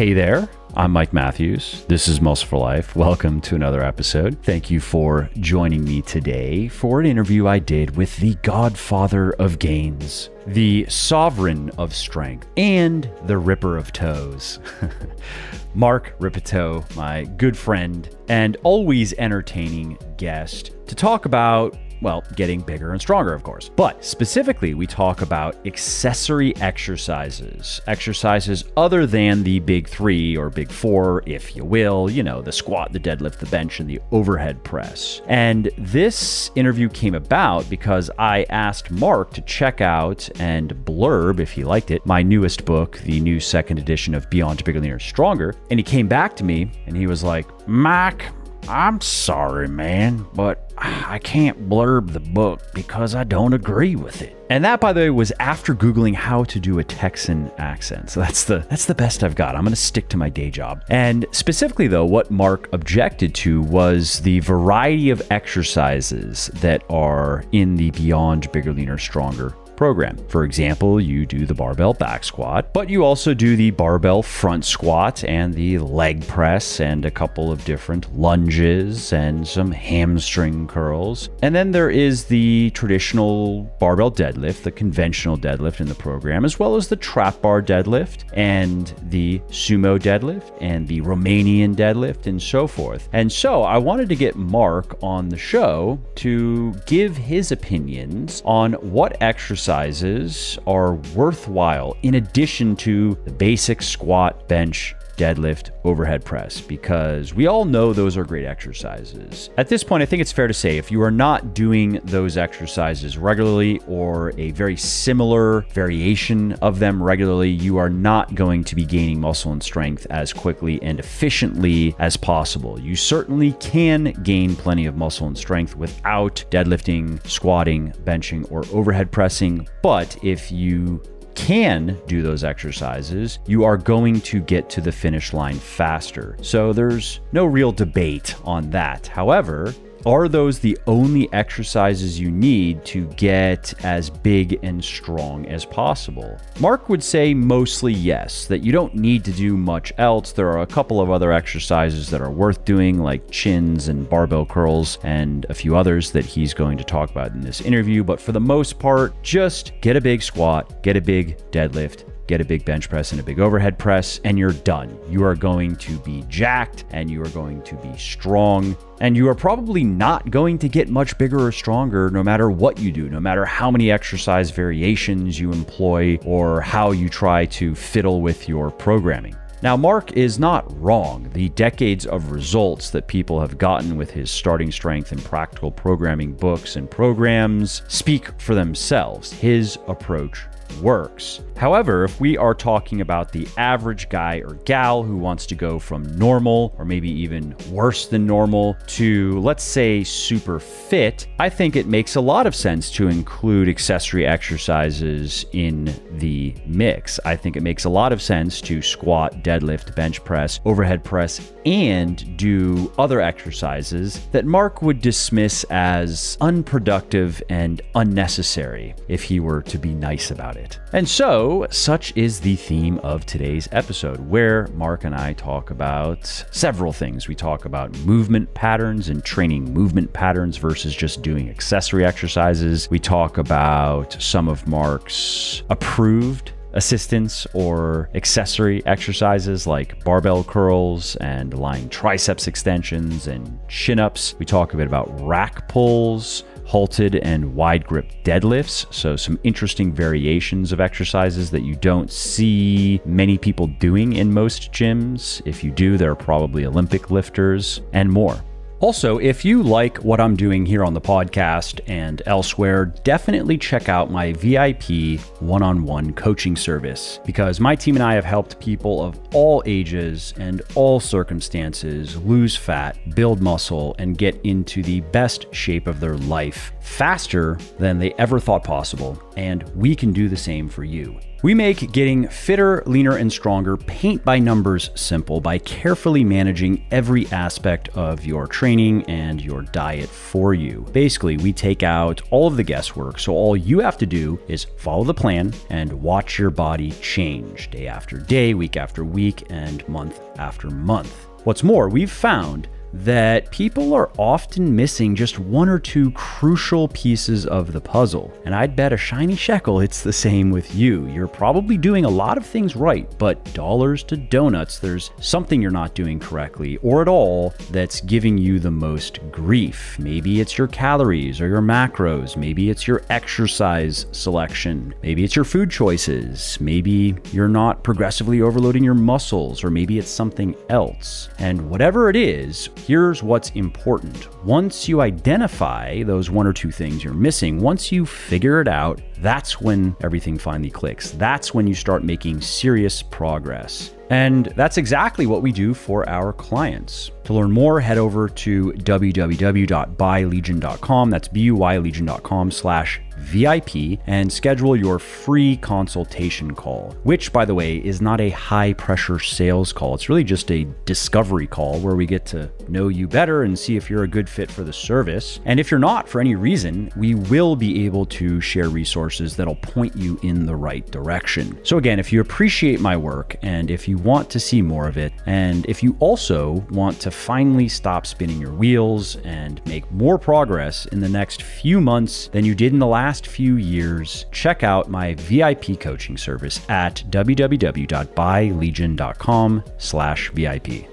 Hey there. I'm Mike Matthews. This is Muscle for Life. Welcome to another episode. Thank you for joining me today for an interview I did with the godfather of gains, the sovereign of strength, and the ripper of toes. Mark Rippetoe, my good friend and always entertaining guest, to talk about well, getting bigger and stronger, of course. But specifically, we talk about accessory exercises, exercises other than the big three or big four, if you will, you know, the squat, the deadlift, the bench, and the overhead press. And this interview came about because I asked Mark to check out and blurb, if he liked it, my newest book, the new second edition of Beyond Bigger, Leaner, Stronger. And he came back to me and he was like, Mac, I'm sorry, man, but I can't blurb the book because I don't agree with it. And that, by the way, was after Googling how to do a Texan accent. So that's the that's the best I've got. I'm gonna stick to my day job. And specifically though, what Mark objected to was the variety of exercises that are in the Beyond Bigger, Leaner, Stronger program. For example, you do the barbell back squat, but you also do the barbell front squat and the leg press and a couple of different lunges and some hamstring curls. And then there is the traditional barbell deadlift, the conventional deadlift in the program, as well as the trap bar deadlift and the sumo deadlift and the Romanian deadlift and so forth. And so I wanted to get Mark on the show to give his opinions on what exercise exercises are worthwhile in addition to the basic squat, bench, deadlift, overhead press, because we all know those are great exercises. At this point, I think it's fair to say if you are not doing those exercises regularly or a very similar variation of them regularly, you are not going to be gaining muscle and strength as quickly and efficiently as possible. You certainly can gain plenty of muscle and strength without deadlifting, squatting, benching, or overhead pressing, but if you can do those exercises, you are going to get to the finish line faster. So there's no real debate on that. However, are those the only exercises you need to get as big and strong as possible? Mark would say mostly yes, that you don't need to do much else. There are a couple of other exercises that are worth doing, like chins and barbell curls, and a few others that he's going to talk about in this interview. But for the most part, just get a big squat, get a big deadlift, get a big bench press and a big overhead press, and you're done. You are going to be jacked and you are going to be strong. And you are probably not going to get much bigger or stronger no matter what you do, no matter how many exercise variations you employ or how you try to fiddle with your programming. Now, Mark is not wrong. The decades of results that people have gotten with his starting strength and practical programming books and programs speak for themselves. His approach works. However, if we are talking about the average guy or gal who wants to go from normal or maybe even worse than normal to, let's say, super fit, I think it makes a lot of sense to include accessory exercises in the mix. I think it makes a lot of sense to squat, deadlift, bench press, overhead press, and do other exercises that Mark would dismiss as unproductive and unnecessary if he were to be nice about it. And so, such is the theme of today's episode, where Mark and I talk about several things. We talk about movement patterns and training movement patterns versus just doing accessory exercises. We talk about some of Mark's approved assistance or accessory exercises like barbell curls and lying triceps extensions and chin ups. We talk a bit about rack pulls, halted and wide grip deadlifts. So, some interesting variations of exercises that you don't see many people doing in most gyms. If you do, they're probably Olympic lifters and more. Also, if you like what I'm doing here on the podcast and elsewhere, definitely check out my VIP one on one coaching service because my team and I have helped people of all ages and all circumstances lose fat, build muscle, and get into the best shape of their life faster than they ever thought possible. And we can do the same for you. We make getting fitter, leaner, and stronger paint by numbers simple by carefully managing every aspect of your training and your diet for you. Basically, we take out all of the guesswork, so all you have to do is follow the plan and watch your body change day after day, week after week, and month after month. What's more, we've found that people are often missing just one or two crucial pieces of the puzzle. And I'd bet a shiny shekel it's the same with you. You're probably doing a lot of things right, but dollars to donuts, there's something you're not doing correctly or at all that's giving you the most grief. Maybe it's your calories or your macros. Maybe it's your exercise selection. Maybe it's your food choices. Maybe you're not progressively overloading your muscles, or maybe it's something else. And whatever it is, here's what's important. Once you identify those one or two things you're missing, once you figure it out, that's when everything finally clicks. That's when you start making serious progress. And that's exactly what we do for our clients. To learn more, head over to www.buylegion.com. That's B-U-Y-legion.com slash VIP and schedule your free consultation call, which, by the way, is not a high pressure sales call. It's really just a discovery call where we get to know you better and see if you're a good fit for the service. And if you're not for any reason, we will be able to share resources that'll point you in the right direction. So, again, if you appreciate my work and if you want to see more of it, and if you also want to finally stop spinning your wheels and make more progress in the next few months than you did in the last few years, check out my VIP coaching service at www.buylegion.com slash VIP.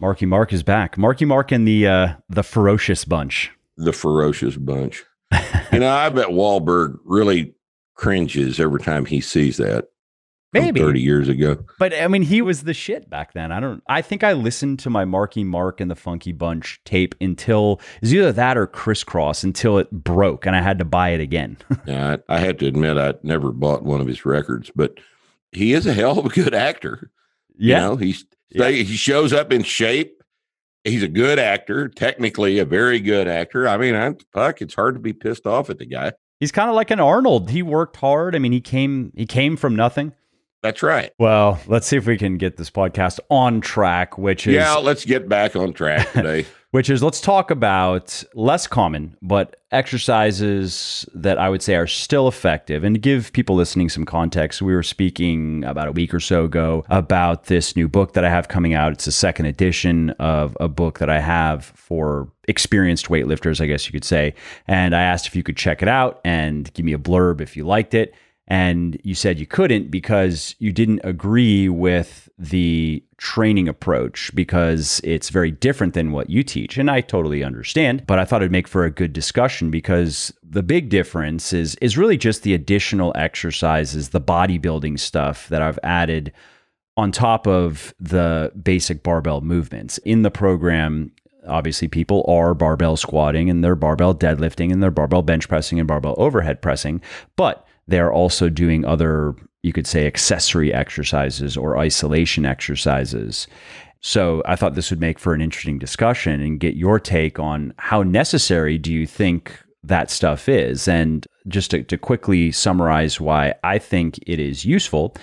Marky Mark is back. Marky Mark and the uh, the ferocious bunch. The ferocious bunch. you know, I bet Wahlberg really cringes every time he sees that. Maybe 30 years ago. But I mean, he was the shit back then. I don't, I think I listened to my Marky Mark and the Funky Bunch tape until it was either that or Kris Kross until it broke and I had to buy it again. yeah, I, I had to admit, I never bought one of his records, but he is a hell of a good actor. Yeah. You know, he's, yeah. he shows up in shape. He's a good actor, technically a very good actor. I mean, I'm fuck, it's hard to be pissed off at the guy. He's kind of like an Arnold. He worked hard. I mean, he came he came from nothing. That's right. Well, let's see if we can get this podcast on track, which is Yeah, let's get back on track today. which is let's talk about less common but exercises that I would say are still effective and to give people listening some context we were speaking about a week or so ago about this new book that I have coming out it's a second edition of a book that I have for experienced weightlifters I guess you could say and I asked if you could check it out and give me a blurb if you liked it and you said you couldn't because you didn't agree with the training approach because it's very different than what you teach. And I totally understand, but I thought it'd make for a good discussion because the big difference is is really just the additional exercises, the bodybuilding stuff that I've added on top of the basic barbell movements. In the program, obviously people are barbell squatting and they're barbell deadlifting and they're barbell bench pressing and barbell overhead pressing, but they're also doing other, you could say, accessory exercises or isolation exercises. So I thought this would make for an interesting discussion and get your take on how necessary do you think that stuff is. And just to, to, quickly summarize why I think it is useful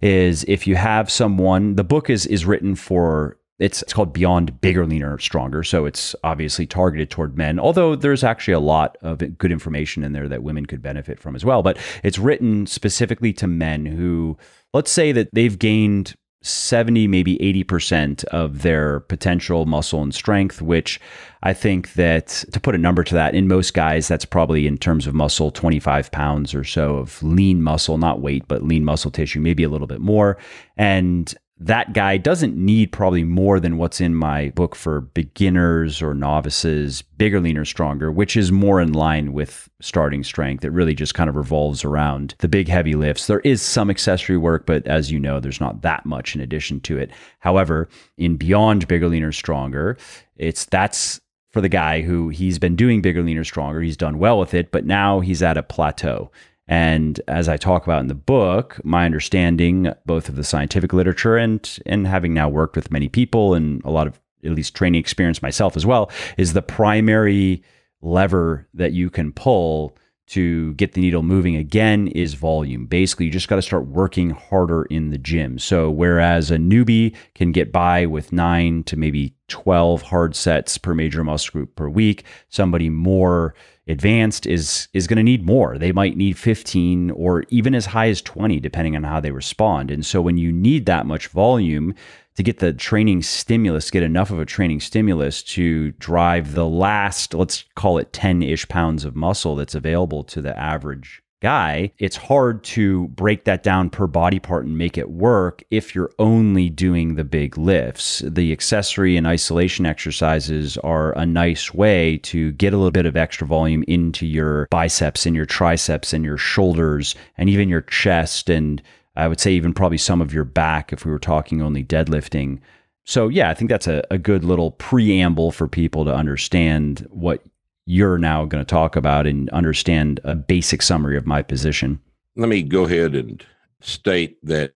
is if you have someone, the book is is written for it's, it's called Beyond Bigger, Leaner, Stronger. So it's obviously targeted toward men, although there's actually a lot of good information in there that women could benefit from as well. But it's written specifically to men who, let's say that they've gained 70, maybe 80% of their potential muscle and strength, which I think that to put a number to that, in most guys, that's probably in terms of muscle, 25 pounds or so of lean muscle, not weight, but lean muscle tissue, maybe a little bit more. And that guy doesn't need probably more than what's in my book for beginners or novices, bigger, leaner, stronger, which is more in line with starting strength. It really just kind of revolves around the big heavy lifts. There is some accessory work, but as you know, there's not that much in addition to it. However, in beyond bigger, leaner, stronger, it's that's for the guy who he's been doing bigger, leaner, stronger. He's done well with it, but now he's at a plateau. And as I talk about in the book, my understanding both of the scientific literature and and having now worked with many people and a lot of at least training experience myself as well, is the primary lever that you can pull to get the needle moving again is volume. Basically, you just got to start working harder in the gym. So, whereas a newbie can get by with nine to maybe 12 hard sets per major muscle group per week, somebody more advanced is is going to need more. They might need 15 or even as high as 20 depending on how they respond. And so when you need that much volume, to get the training stimulus, get enough of a training stimulus to drive the last, let's call it 10 ish pounds of muscle that's available to the average guy, it's hard to break that down per body part and make it work if you're only doing the big lifts. The accessory and isolation exercises are a nice way to get a little bit of extra volume into your biceps and your triceps and your shoulders and even your chest and I would say even probably some of your back if we were talking only deadlifting. So, yeah, I think that's a, a good little preamble for people to understand what you're now going to talk about and understand a basic summary of my position. Let me go ahead and state that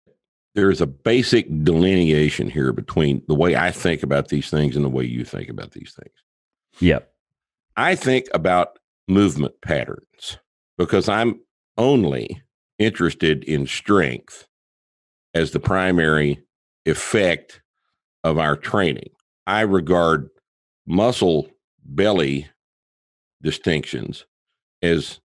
there's a basic delineation here between the way I think about these things and the way you think about these things. Yep. I think about movement patterns because I'm only interested in strength as the primary effect of our training. I regard muscle belly distinctions as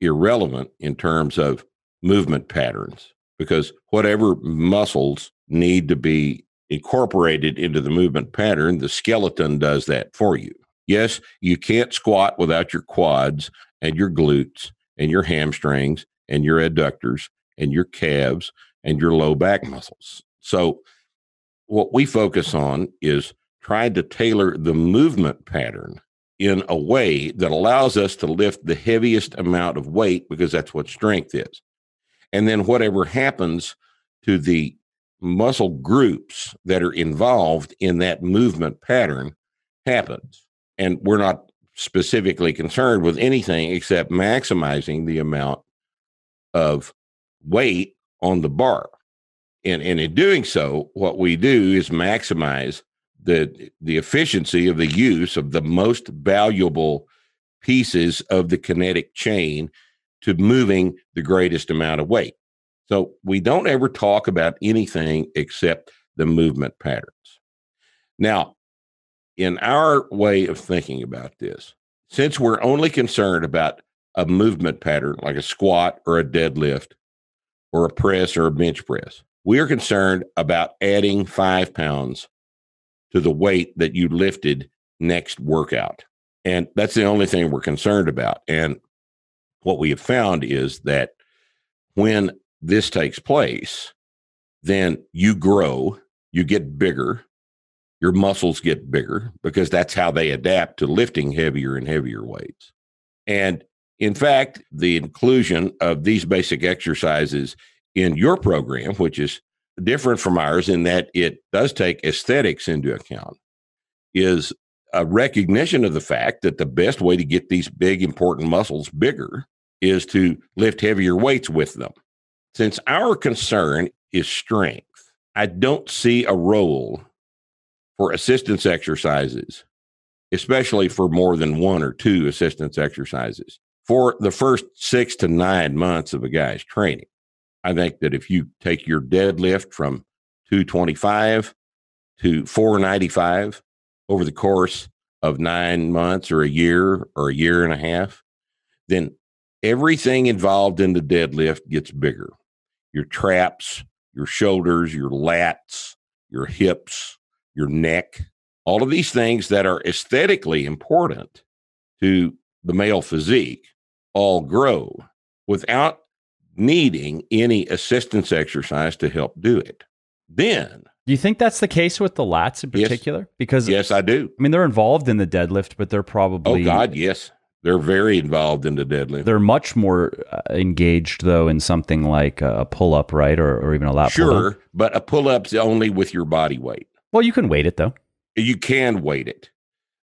irrelevant in terms of movement patterns because whatever muscles need to be incorporated into the movement pattern, the skeleton does that for you. Yes, you can't squat without your quads and your glutes and your hamstrings and your adductors and your calves and your low back muscles. So, what we focus on is trying to tailor the movement pattern in a way that allows us to lift the heaviest amount of weight because that's what strength is. And then, whatever happens to the muscle groups that are involved in that movement pattern happens. And we're not specifically concerned with anything except maximizing the amount of weight on the bar. And, and in doing so, what we do is maximize the, the efficiency of the use of the most valuable pieces of the kinetic chain to moving the greatest amount of weight. So we don't ever talk about anything except the movement patterns. Now, in our way of thinking about this, since we're only concerned about a movement pattern like a squat or a deadlift or a press or a bench press. We are concerned about adding five pounds to the weight that you lifted next workout. And that's the only thing we're concerned about. And what we have found is that when this takes place, then you grow, you get bigger, your muscles get bigger because that's how they adapt to lifting heavier and heavier weights. And in fact, the inclusion of these basic exercises in your program, which is different from ours in that it does take aesthetics into account, is a recognition of the fact that the best way to get these big, important muscles bigger is to lift heavier weights with them. Since our concern is strength, I don't see a role for assistance exercises, especially for more than one or two assistance exercises for the first six to nine months of a guy's training. I think that if you take your deadlift from 225 to 495 over the course of nine months or a year or a year and a half, then everything involved in the deadlift gets bigger. Your traps, your shoulders, your lats, your hips, your neck, all of these things that are aesthetically important to the male physique all grow without needing any assistance exercise to help do it. Then, do you think that's the case with the lats in particular? Yes, because yes, I do. I mean, they're involved in the deadlift, but they're probably oh god, yes, they're very involved in the deadlift. They're much more uh, engaged though in something like a pull up, right, or or even a lat. Sure, pull-up. but a pull up's only with your body weight. Well, you can weight it though. You can weight it,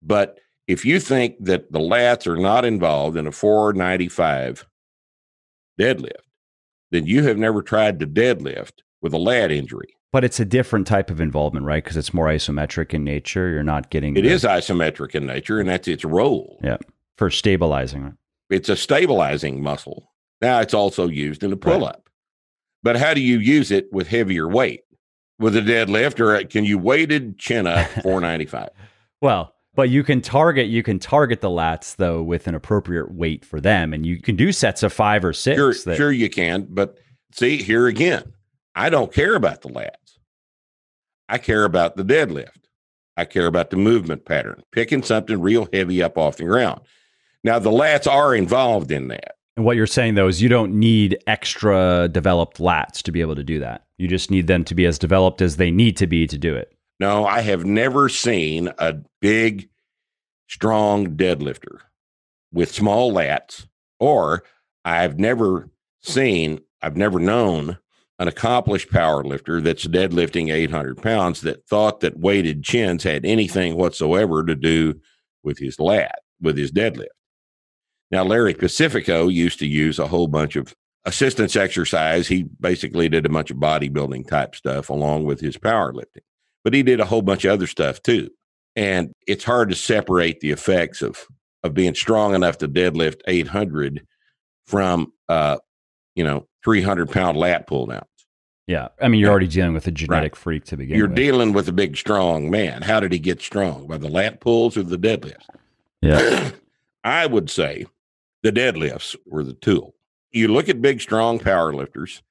but if you think that the lats are not involved in a 495 deadlift, then you have never tried to deadlift with a lat injury. But it's a different type of involvement, right? Because it's more isometric in nature. You're not getting It the, is isometric in nature, and that's its role. Yeah. For stabilizing. it's a stabilizing muscle. Now it's also used in a pull up. Right. But how do you use it with heavier weight? With a deadlift or uh, can you weighted chin up 495? well, but you can target you can target the lats though with an appropriate weight for them, and you can do sets of five or six. Sure, that, sure you can. But see here again, I don't care about the lats. I care about the deadlift. I care about the movement pattern, picking something real heavy up off the ground. Now, the lats are involved in that. And what you're saying, though, is you don't need extra developed lats to be able to do that. You just need them to be as developed as they need to be to do it. No, I have never seen a big, strong deadlifter with small lats, or I've never seen, I've never known an accomplished power lifter that's deadlifting 800 pounds that thought that weighted chins had anything whatsoever to do with his lat, with his deadlift. Now, Larry Pacifico used to use a whole bunch of assistance exercise. He basically did a bunch of bodybuilding type stuff along with his powerlifting, but he did a whole bunch of other stuff too. And it's hard to separate the effects of of being strong enough to deadlift 800 from, uh, you know, 300 pound lat pull downs. Yeah. I mean, you're already dealing with a genetic right. freak to begin you're with. dealing with a big, strong man. How did he get strong? By the lat pulls or the deadlifts? Yeah. I would say the deadlifts were the tool. You look at big, strong power lifters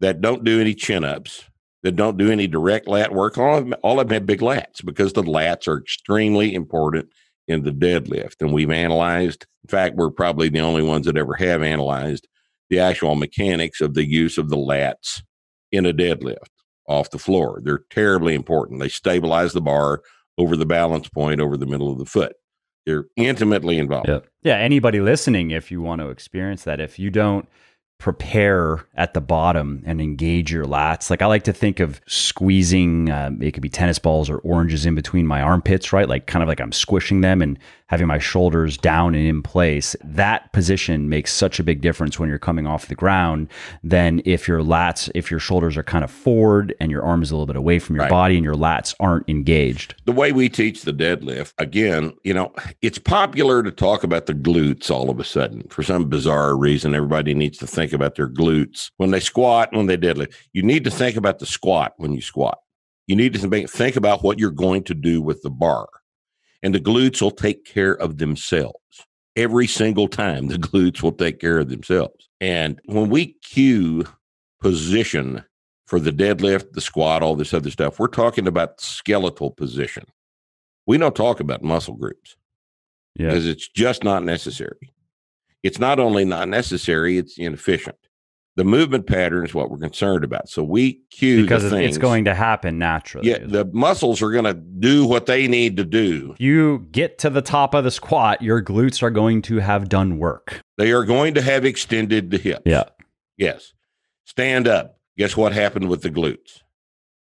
that don't do any chin ups, that don't do any direct lat work. All of them, all of them have big lats because the lats are extremely important in the deadlift. And we've analyzed, in fact, we're probably the only ones that ever have analyzed the actual mechanics of the use of the lats in a deadlift off the floor. They're terribly important. They stabilize the bar over the balance point over the middle of the foot. They're intimately involved. Yeah. Yeah. Anybody listening, if you want to experience that, if you don't prepare at the bottom and engage your lats. Like I like to think of squeezing, um, it could be tennis balls or oranges in between my armpits, right? Like kind of like I'm squishing them and having my shoulders down and in place. That position makes such a big difference when you're coming off the ground than if your lats, if your shoulders are kind of forward and your arm is a little bit away from your right. body and your lats aren't engaged. The way we teach the deadlift, again, you know, it's popular to talk about the glutes all of a sudden for some bizarre reason. Everybody needs to think about their glutes when they squat, when they deadlift. You need to think about the squat when you squat. You need to think about what you're going to do with the bar and the glutes will take care of themselves. Every single time, the glutes will take care of themselves. And when we cue position for the deadlift, the squat, all this other stuff, we're talking about skeletal position. We don't talk about muscle groups yeah. because it's just not necessary. It's not only not necessary, it's inefficient the movement pattern is what we're concerned about. So we cue because it's going to happen naturally. Yeah, the muscles are going to do what they need to do. You get to the top of the squat, your glutes are going to have done work. They are going to have extended the hips. Yeah. Yes. Stand up. Guess what happened with the glutes?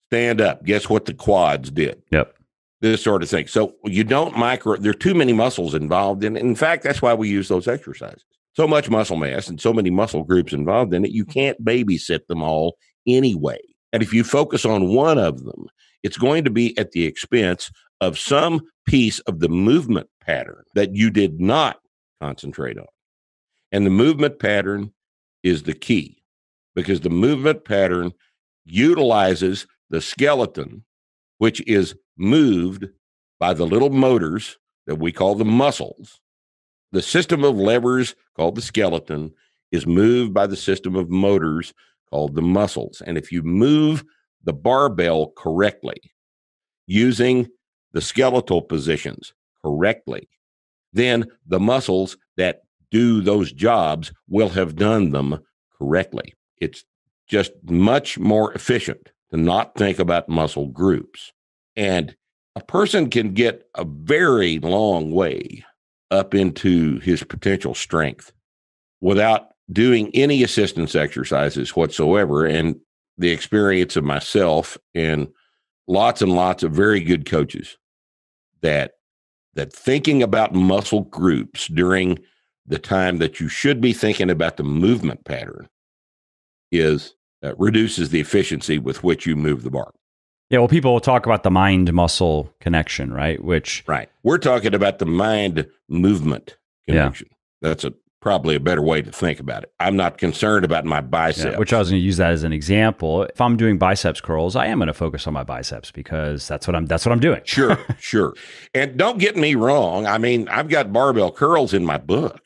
Stand up. Guess what the quads did? Yep. This sort of thing. So you don't micro. There are too many muscles involved in. In fact, that's why we use those exercises so much muscle mass and so many muscle groups involved in it, you can't babysit them all anyway. And if you focus on one of them, it's going to be at the expense of some piece of the movement pattern that you did not concentrate on. And the movement pattern is the key because the movement pattern utilizes the skeleton, which is moved by the little motors that we call the muscles the system of levers called the skeleton is moved by the system of motors called the muscles. And if you move the barbell correctly, using the skeletal positions correctly, then the muscles that do those jobs will have done them correctly. It's just much more efficient to not think about muscle groups. And a person can get a very long way up into his potential strength without doing any assistance exercises whatsoever. And the experience of myself and lots and lots of very good coaches that that thinking about muscle groups during the time that you should be thinking about the movement pattern is uh, reduces the efficiency with which you move the bar. Yeah, well, people will talk about the mind muscle connection, right? Which right, we're talking about the mind movement connection. Yeah. That's a probably a better way to think about it. I'm not concerned about my biceps. Yeah, which I was going to use that as an example. If I'm doing biceps curls, I am going to focus on my biceps because that's what I'm that's what I'm doing. sure, sure. And don't get me wrong. I mean, I've got barbell curls in my book.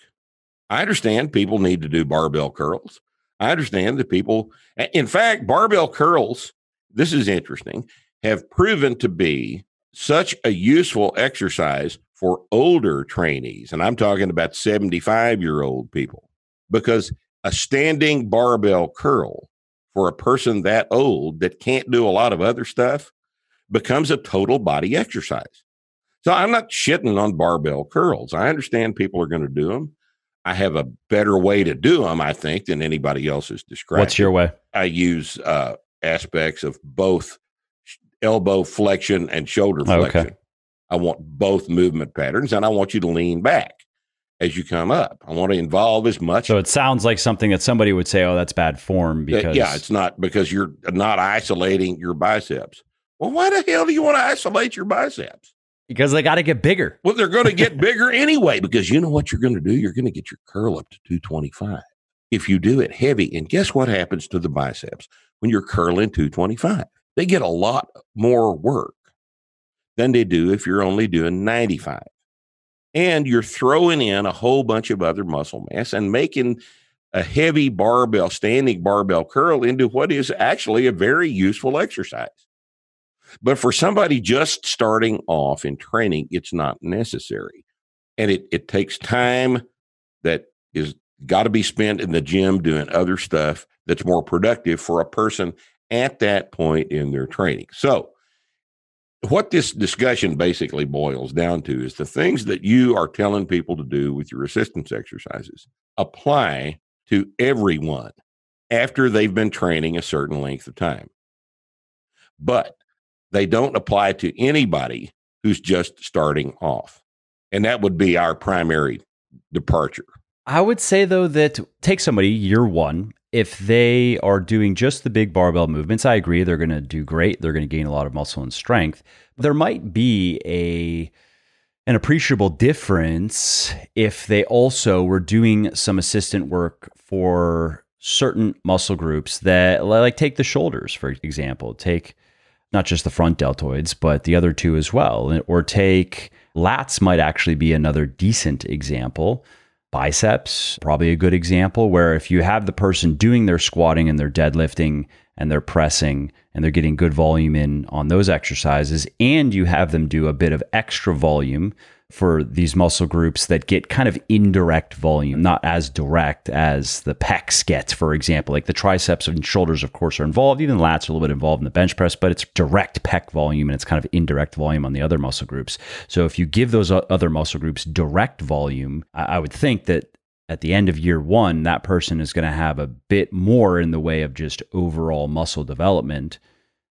I understand people need to do barbell curls. I understand that people in fact, barbell curls, this is interesting, have proven to be such a useful exercise for older trainees. And I'm talking about 75 year old people because a standing barbell curl for a person that old that can't do a lot of other stuff becomes a total body exercise. So I'm not shitting on barbell curls. I understand people are going to do them. I have a better way to do them, I think, than anybody else has described. What's your way? I use uh, aspects of both elbow flexion and shoulder flexion. Okay. I want both movement patterns and I want you to lean back as you come up. I want to involve as much. So it sounds like something that somebody would say, oh, that's bad form because. Yeah, it's not because you're not isolating your biceps. Well, why the hell do you want to isolate your biceps? Because they got to get bigger. Well, they're going to get bigger anyway because you know what you're going to do? You're going to get your curl up to 225 if you do it heavy. And guess what happens to the biceps when you're curling 225? They get a lot more work than they do if you're only doing 95. And you're throwing in a whole bunch of other muscle mass and making a heavy barbell, standing barbell curl into what is actually a very useful exercise. But for somebody just starting off in training, it's not necessary. And it, it takes time that is got to be spent in the gym doing other stuff that's more productive for a person at that point in their training. So, what this discussion basically boils down to is the things that you are telling people to do with your assistance exercises apply to everyone after they've been training a certain length of time. But they don't apply to anybody who's just starting off. And that would be our primary departure. I would say, though, that take somebody year one if they are doing just the big barbell movements, I agree they're going to do great. They're going to gain a lot of muscle and strength. There might be a an appreciable difference if they also were doing some assistant work for certain muscle groups that like take the shoulders for example, take not just the front deltoids but the other two as well. Or take lats might actually be another decent example. Biceps, probably a good example, where if you have the person doing their squatting and their deadlifting and they're pressing and they're getting good volume in on those exercises, and you have them do a bit of extra volume for these muscle groups that get kind of indirect volume, not as direct as the pecs get, for example. Like the triceps and shoulders, of course, are involved. Even the lats are a little bit involved in the bench press, but it's direct pec volume and it's kind of indirect volume on the other muscle groups. So if you give those other muscle groups direct volume, I would think that at the end of year one, that person is going to have a bit more in the way of just overall muscle development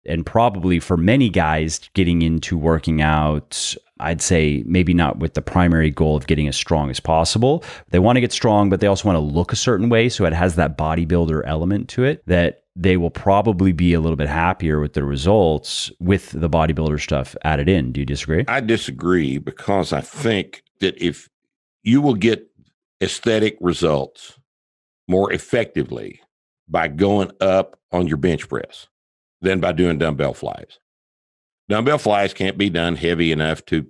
and probably for many guys getting into working out I'd say maybe not with the primary goal of getting as strong as possible. They want to get strong, but they also want to look a certain way. So it has that bodybuilder element to it that they will probably be a little bit happier with the results with the bodybuilder stuff added in. Do you disagree? I disagree because I think that if you will get aesthetic results more effectively by going up on your bench press than by doing dumbbell flies. Dumbbell flies can't be done heavy enough to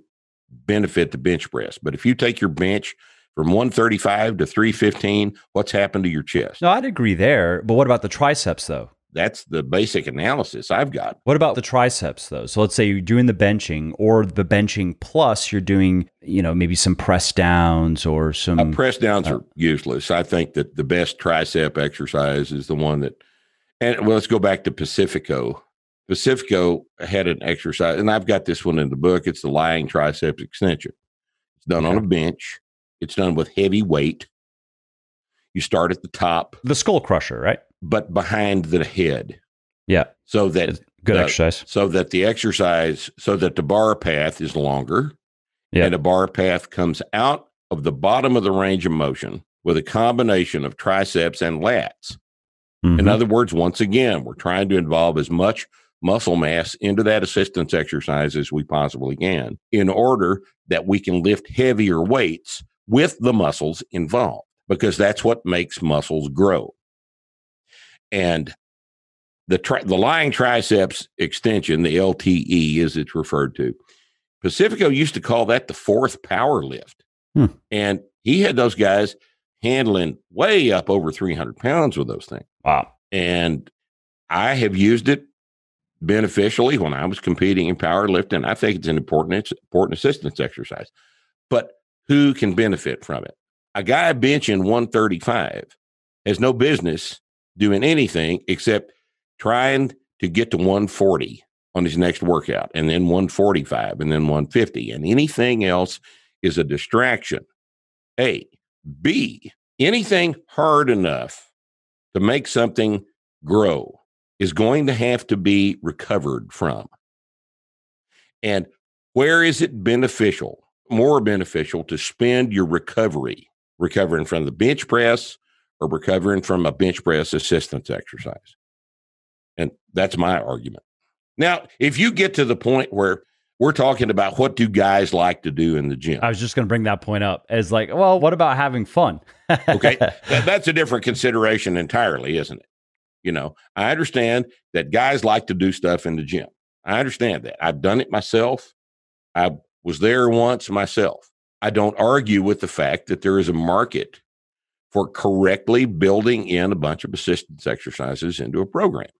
benefit the bench press. But if you take your bench from 135 to 315, what's happened to your chest? No, I'd agree there. But what about the triceps, though? That's the basic analysis I've got. What about the triceps, though? So let's say you're doing the benching or the benching plus you're doing, you know, maybe some press downs or some. Uh, press downs uh, are useless. I think that the best tricep exercise is the one that, and well, let's go back to Pacifico. Pacifico had an exercise, and I've got this one in the book. It's the lying triceps extension. It's done okay. on a bench. It's done with heavy weight. You start at the top, the skull crusher, right? But behind the head. Yeah. So that it's good the, exercise. So that the exercise, so that the bar path is longer. Yeah. And a bar path comes out of the bottom of the range of motion with a combination of triceps and lats. Mm-hmm. In other words, once again, we're trying to involve as much muscle mass into that assistance exercise as we possibly can in order that we can lift heavier weights with the muscles involved. because that's what makes muscles grow. And the tri- the lying triceps extension, the LTE as it's referred to, Pacifico used to call that the fourth power lift. Hmm. And he had those guys handling way up over 300 pounds with those things. Wow. And I have used it beneficially when I was competing in powerlifting. I think it's an important, it's important assistance exercise. But who can benefit from it? A guy benching 135 has no business doing anything except trying to get to 140 on his next workout and then 145 and then 150 and anything else is a distraction. A, B, anything hard enough to make something grow is going to have to be recovered from. And where is it beneficial, more beneficial to spend your recovery, recovering from the bench press or recovering from a bench press assistance exercise? And that's my argument. Now, if you get to the point where we're talking about what do guys like to do in the gym. I was just going to bring that point up as like, well, what about having fun? okay, that, that's a different consideration entirely, isn't it? You know, I understand that guys like to do stuff in the gym. I understand that. I've done it myself. I was there once myself. I don't argue with the fact that there is a market for correctly building in a bunch of assistance exercises into a program.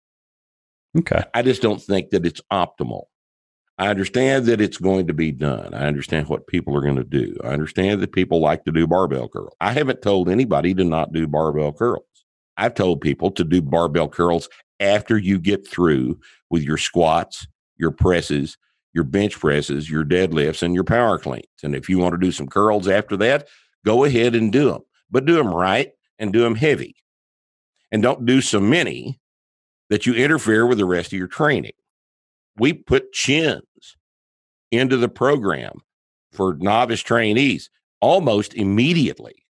Okay. I just don't think that it's optimal. I understand that it's going to be done. I understand what people are going to do. I understand that people like to do barbell curl. I haven't told anybody to not do barbell curls. I've told people to do barbell curls after you get through with your squats, your presses, your bench presses, your deadlifts, and your power cleans. And if you want to do some curls after that, go ahead and do them, but do them right and do them heavy. And don't do so many that you interfere with the rest of your training. We put chins into the program for novice trainees almost immediately.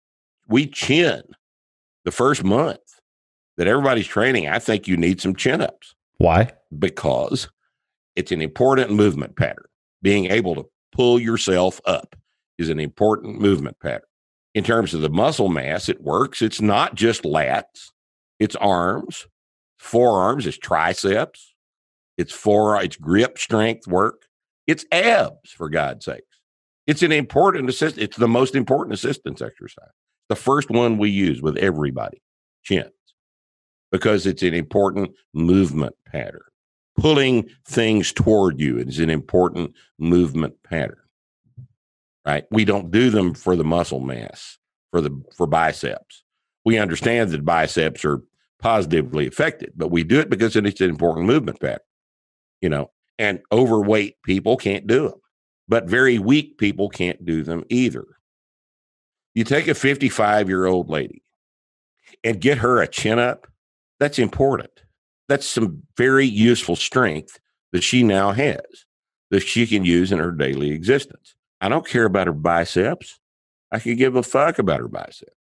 We chin the first month that everybody's training, I think you need some chin ups. Why? Because it's an important movement pattern. Being able to pull yourself up is an important movement pattern. In terms of the muscle mass, it works. It's not just lats, it's arms, forearms, it's triceps, it's fore, it's grip strength work, it's abs, for God's sakes. It's an important assist. It's the most important assistance exercise. The first one we use with everybody, chin because it's an important movement pattern. Pulling things toward you is an important movement pattern. Right? We don't do them for the muscle mass, for the for biceps. We understand that biceps are positively affected, but we do it because it's an important movement pattern. You know, and overweight people can't do them, but very weak people can't do them either. You take a 55 year old lady and get her a chin up that's important. That's some very useful strength that she now has that she can use in her daily existence. I don't care about her biceps. I could give a fuck about her biceps.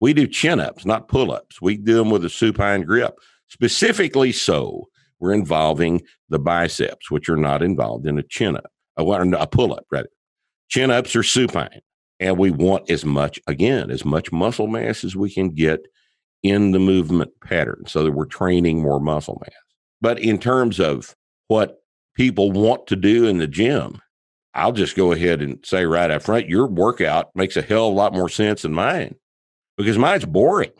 We do chin ups, not pull ups. We do them with a supine grip. Specifically, so we're involving the biceps, which are not involved in a chin up, a, pull up, rather. Chin ups are supine. And we want as much, again, as much muscle mass as we can get in the movement pattern so that we're training more muscle mass. But in terms of what people want to do in the gym, I'll just go ahead and say right up front, your workout makes a hell of a lot more sense than mine because mine's boring.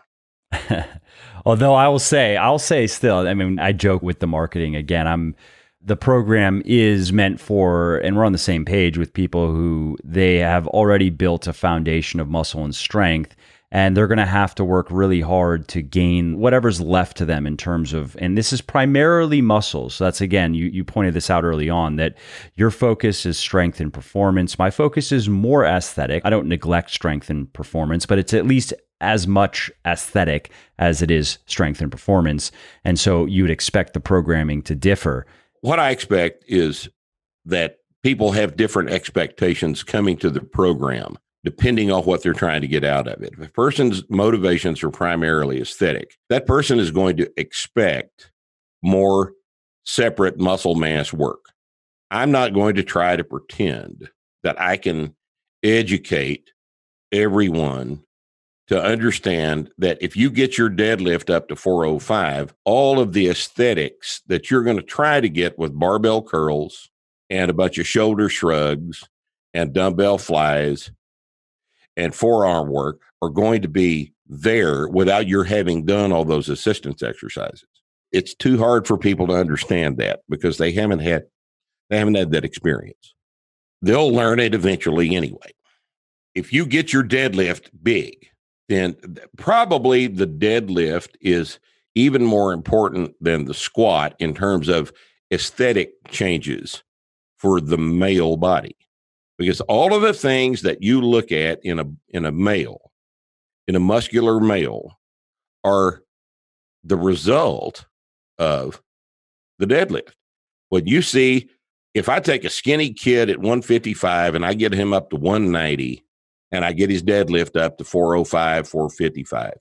Although I will say, I'll say still, I mean, I joke with the marketing again. I'm the program is meant for, and we're on the same page with people who they have already built a foundation of muscle and strength and they're going to have to work really hard to gain whatever's left to them in terms of and this is primarily muscles. So that's again you, you pointed this out early on that your focus is strength and performance. My focus is more aesthetic. I don't neglect strength and performance but it's at least as much aesthetic as it is strength and performance. And so you would expect the programming to differ. What i expect is that people have different expectations coming to the program depending on what they're trying to get out of it. If a person's motivations are primarily aesthetic, that person is going to expect more separate muscle mass work. I'm not going to try to pretend that I can educate everyone to understand that if you get your deadlift up to 405, all of the aesthetics that you're going to try to get with barbell curls and a bunch of shoulder shrugs and dumbbell flies and forearm work are going to be there without your having done all those assistance exercises. It's too hard for people to understand that because they haven't had they haven't had that experience. They'll learn it eventually anyway. If you get your deadlift big, then probably the deadlift is even more important than the squat in terms of aesthetic changes for the male body because all of the things that you look at in a in a male in a muscular male are the result of the deadlift. When you see if i take a skinny kid at 155 and i get him up to 190 and i get his deadlift up to 405 455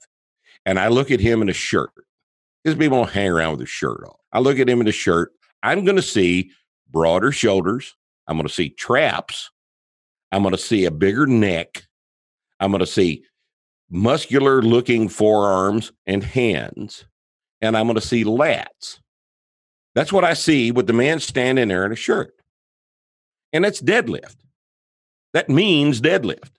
and i look at him in a shirt because people don't hang around with a shirt on i look at him in a shirt i'm going to see broader shoulders i'm going to see traps I'm going to see a bigger neck. I'm going to see muscular looking forearms and hands. And I'm going to see lats. That's what I see with the man standing there in a shirt. And that's deadlift. That means deadlift.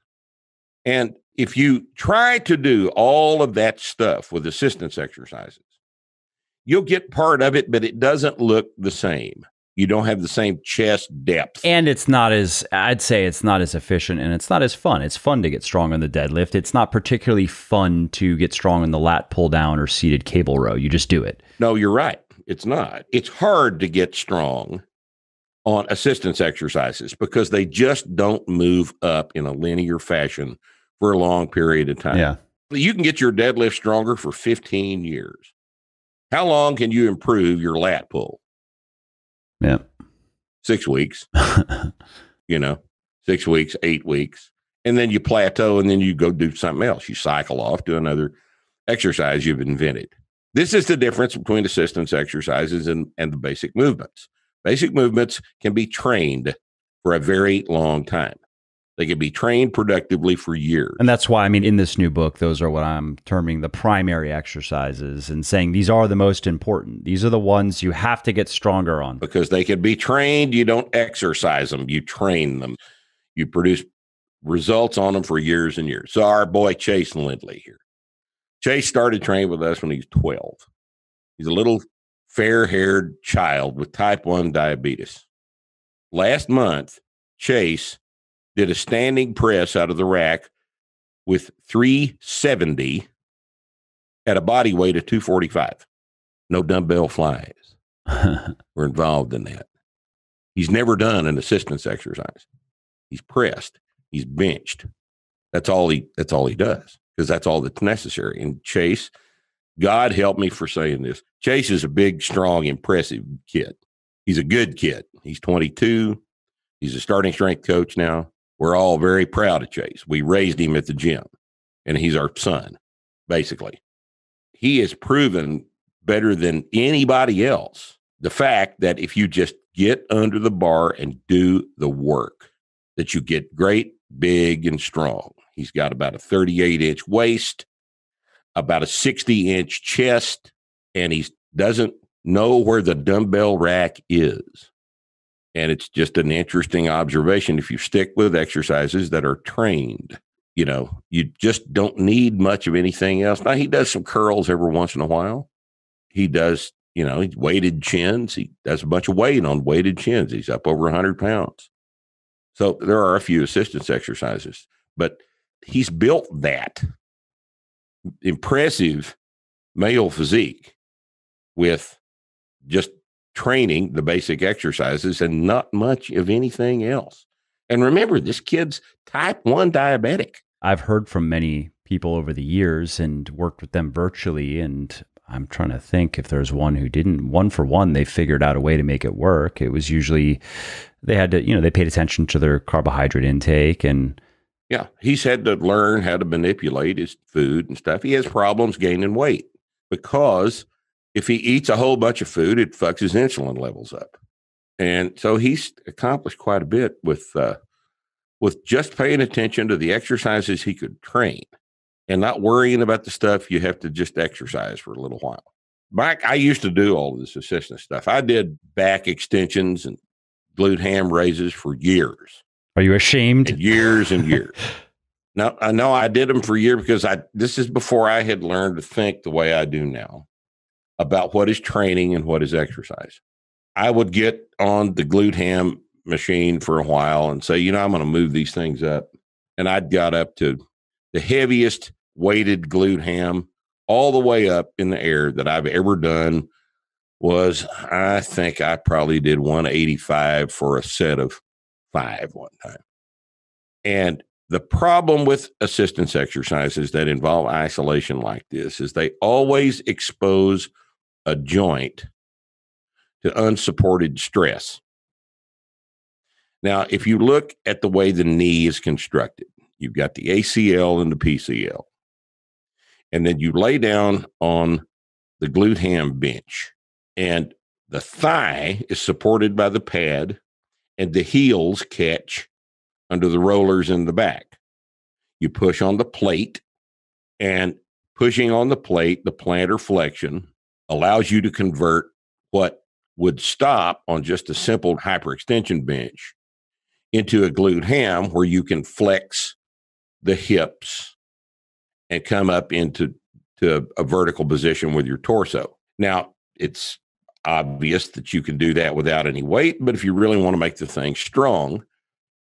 And if you try to do all of that stuff with assistance exercises, you'll get part of it, but it doesn't look the same you don't have the same chest depth. And it's not as, I'd say it's not as efficient and it's not as fun. It's fun to get strong on the deadlift. It's not particularly fun to get strong on the lat pull down or seated cable row. You just do it. No, you're right. It's not. It's hard to get strong on assistance exercises because they just don't move up in a linear fashion for a long period of time. Yeah. You can get your deadlift stronger for 15 years. How long can you improve your lat pull? Yeah. Six weeks, you know, six weeks, eight weeks. And then you plateau and then you go do something else. You cycle off to another exercise you've invented. This is the difference between assistance exercises and, and the basic movements. Basic movements can be trained for a very long time. They can be trained productively for years. And that's why, I mean, in this new book, those are what I'm terming the primary exercises and saying these are the most important. These are the ones you have to get stronger on. Because they can be trained. You don't exercise them, you train them. You produce results on them for years and years. So, our boy Chase Lindley here. Chase started training with us when he was 12. He's a little fair haired child with type 1 diabetes. Last month, Chase did a standing press out of the rack with 370 at a body weight of 245. No dumbbell flies were involved in that. He's never done an assistance exercise. He's pressed, he's benched. That's all he that's all he does because that's all that's necessary. And Chase, God help me for saying this. Chase is a big, strong, impressive kid. He's a good kid. He's 22. He's a starting strength coach now. We're all very proud of Chase. We raised him at the gym, and he's our son, basically. He has proven better than anybody else the fact that if you just get under the bar and do the work, that you get great, big, and strong. He's got about a 38 inch waist, about a 60 inch chest, and he doesn't know where the dumbbell rack is. And it's just an interesting observation. If you stick with exercises that are trained, you know, you just don't need much of anything else. Now, he does some curls every once in a while. He does, you know, weighted chins. He does a bunch of weight on weighted chins. He's up over 100 pounds. So there are a few assistance exercises, but he's built that impressive male physique with just training, the basic exercises, and not much of anything else. And remember, this kid's type 1 diabetic. I've heard from many people over the years and worked with them virtually. And I'm trying to think if there's one who didn't. One for one, they figured out a way to make it work. It was usually they had to, you know, they paid attention to their carbohydrate intake and. Yeah, he's had to learn how to manipulate his food and stuff. He has problems gaining weight because if he eats a whole bunch of food, it fucks his insulin levels up. And so he's accomplished quite a bit with uh, with just paying attention to the exercises he could train and not worrying about the stuff you have to just exercise for a little while. Mike, I used to do all this assistance stuff. I did back extensions and glute ham raises for years. Are you ashamed? And years and years. no, I know I did them for years because I. This is before I had learned to think the way I do now about what is training and what is exercise. I would get on the glute ham machine for a while and say, you know, I'm going to move these things up. And I'd got up to the heaviest weighted glute ham all the way up in the air that I've ever done was I think I probably did 185 for a set of five one time. And the problem with assistance exercises that involve isolation like this is they always expose a joint to unsupported stress. Now, if you look at the way the knee is constructed, you've got the ACL and the PCL. And then you lay down on the glute ham bench, and the thigh is supported by the pad, and the heels catch under the rollers in the back. You push on the plate, and pushing on the plate, the plantar flexion allows you to convert what would stop on just a simple hyperextension bench into a glute ham where you can flex the hips and come up into to a, a vertical position with your torso. Now, it's obvious that you can do that without any weight, but if you really want to make the thing strong,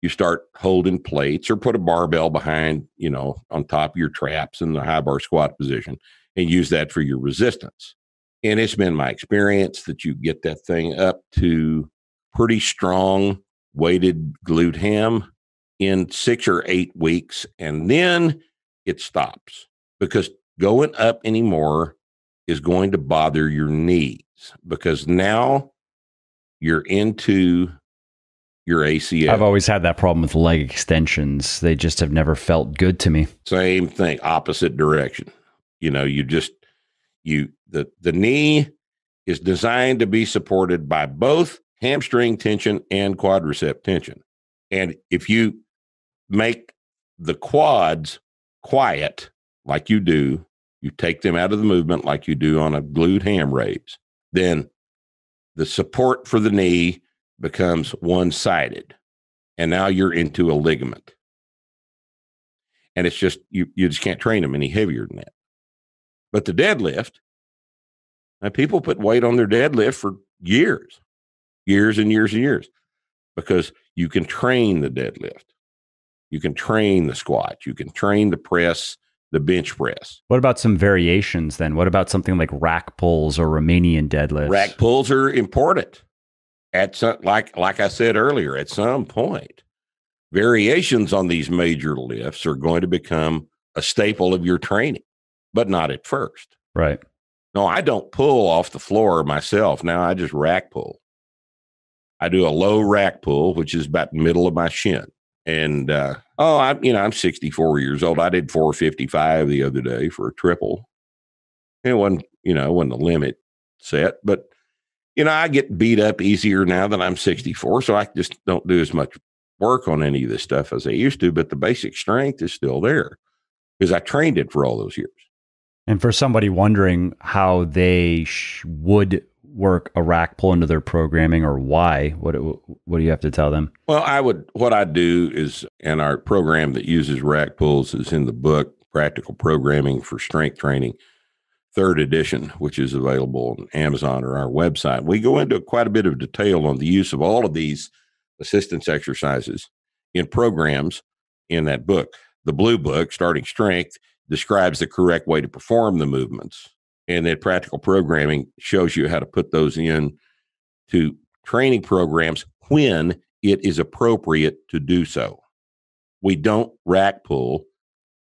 you start holding plates or put a barbell behind, you know, on top of your traps in the high bar squat position and use that for your resistance. And it's been my experience that you get that thing up to pretty strong weighted glute ham in six or eight weeks, and then it stops because going up anymore is going to bother your knees because now you're into your ACL. I've always had that problem with leg extensions. They just have never felt good to me. Same thing, opposite direction. You know, you just you the the knee is designed to be supported by both hamstring tension and quadricep tension. And if you make the quads quiet like you do, you take them out of the movement like you do on a glute ham raise, then the support for the knee becomes one sided. And now you're into a ligament. And it's just, you, you just can't train them any heavier than that. But the deadlift, and people put weight on their deadlift for years, years and years and years, because you can train the deadlift. You can train the squat. You can train the press, the bench press. What about some variations then? What about something like rack pulls or Romanian deadlifts? Rack pulls are important. At some, like like I said earlier, at some point, variations on these major lifts are going to become a staple of your training, but not at first. Right. No, I don't pull off the floor myself. Now I just rack pull. I do a low rack pull, which is about the middle of my shin. And uh, oh, I'm you know I'm 64 years old. I did 455 the other day for a triple. It wasn't you know wasn't the limit set, but you know I get beat up easier now that I'm 64, so I just don't do as much work on any of this stuff as I used to. But the basic strength is still there because I trained it for all those years. And for somebody wondering how they sh- would work a rack pull into their programming or why, what what do you have to tell them? Well, I would what I do is in our program that uses rack pulls is in the book Practical Programming for Strength Training, third edition, which is available on Amazon or our website. We go into quite a bit of detail on the use of all of these assistance exercises in programs in that book. The blue book, Starting Strength, describes the correct way to perform the movements. And then practical programming shows you how to put those in to training programs when it is appropriate to do so. We don't rack pull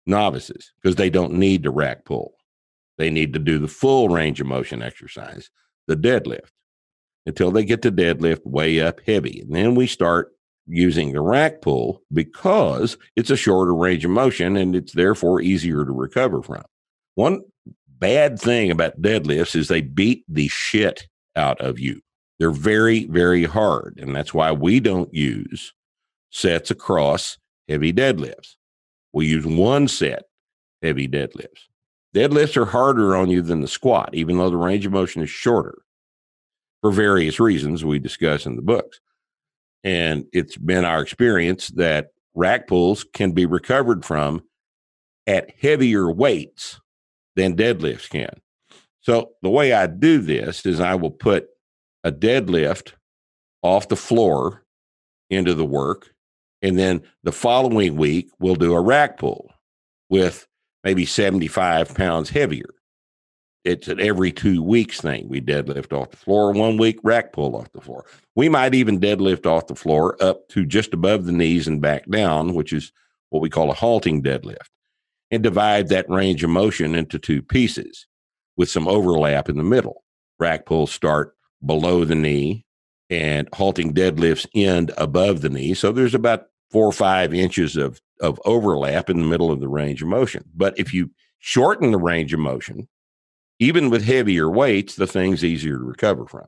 novices because they don't need to rack pull. They need to do the full range of motion exercise, the deadlift, until they get the deadlift way up heavy. And then we start using the rack pull because it's a shorter range of motion and it's therefore easier to recover from. One bad thing about deadlifts is they beat the shit out of you. They're very, very hard. And that's why we don't use sets across heavy deadlifts. We use one set heavy deadlifts. Deadlifts are harder on you than the squat, even though the range of motion is shorter for various reasons we discuss in the books. And it's been our experience that rack pulls can be recovered from at heavier weights than deadlifts can. So the way I do this is I will put a deadlift off the floor into the work. And then the following week, we'll do a rack pull with maybe 75 pounds heavier. It's an every two weeks thing. We deadlift off the floor one week, rack pull off the floor. We might even deadlift off the floor up to just above the knees and back down, which is what we call a halting deadlift, and divide that range of motion into two pieces with some overlap in the middle. Rack pulls start below the knee and halting deadlifts end above the knee. So there's about four or five inches of, of overlap in the middle of the range of motion. But if you shorten the range of motion, even with heavier weights, the thing's easier to recover from.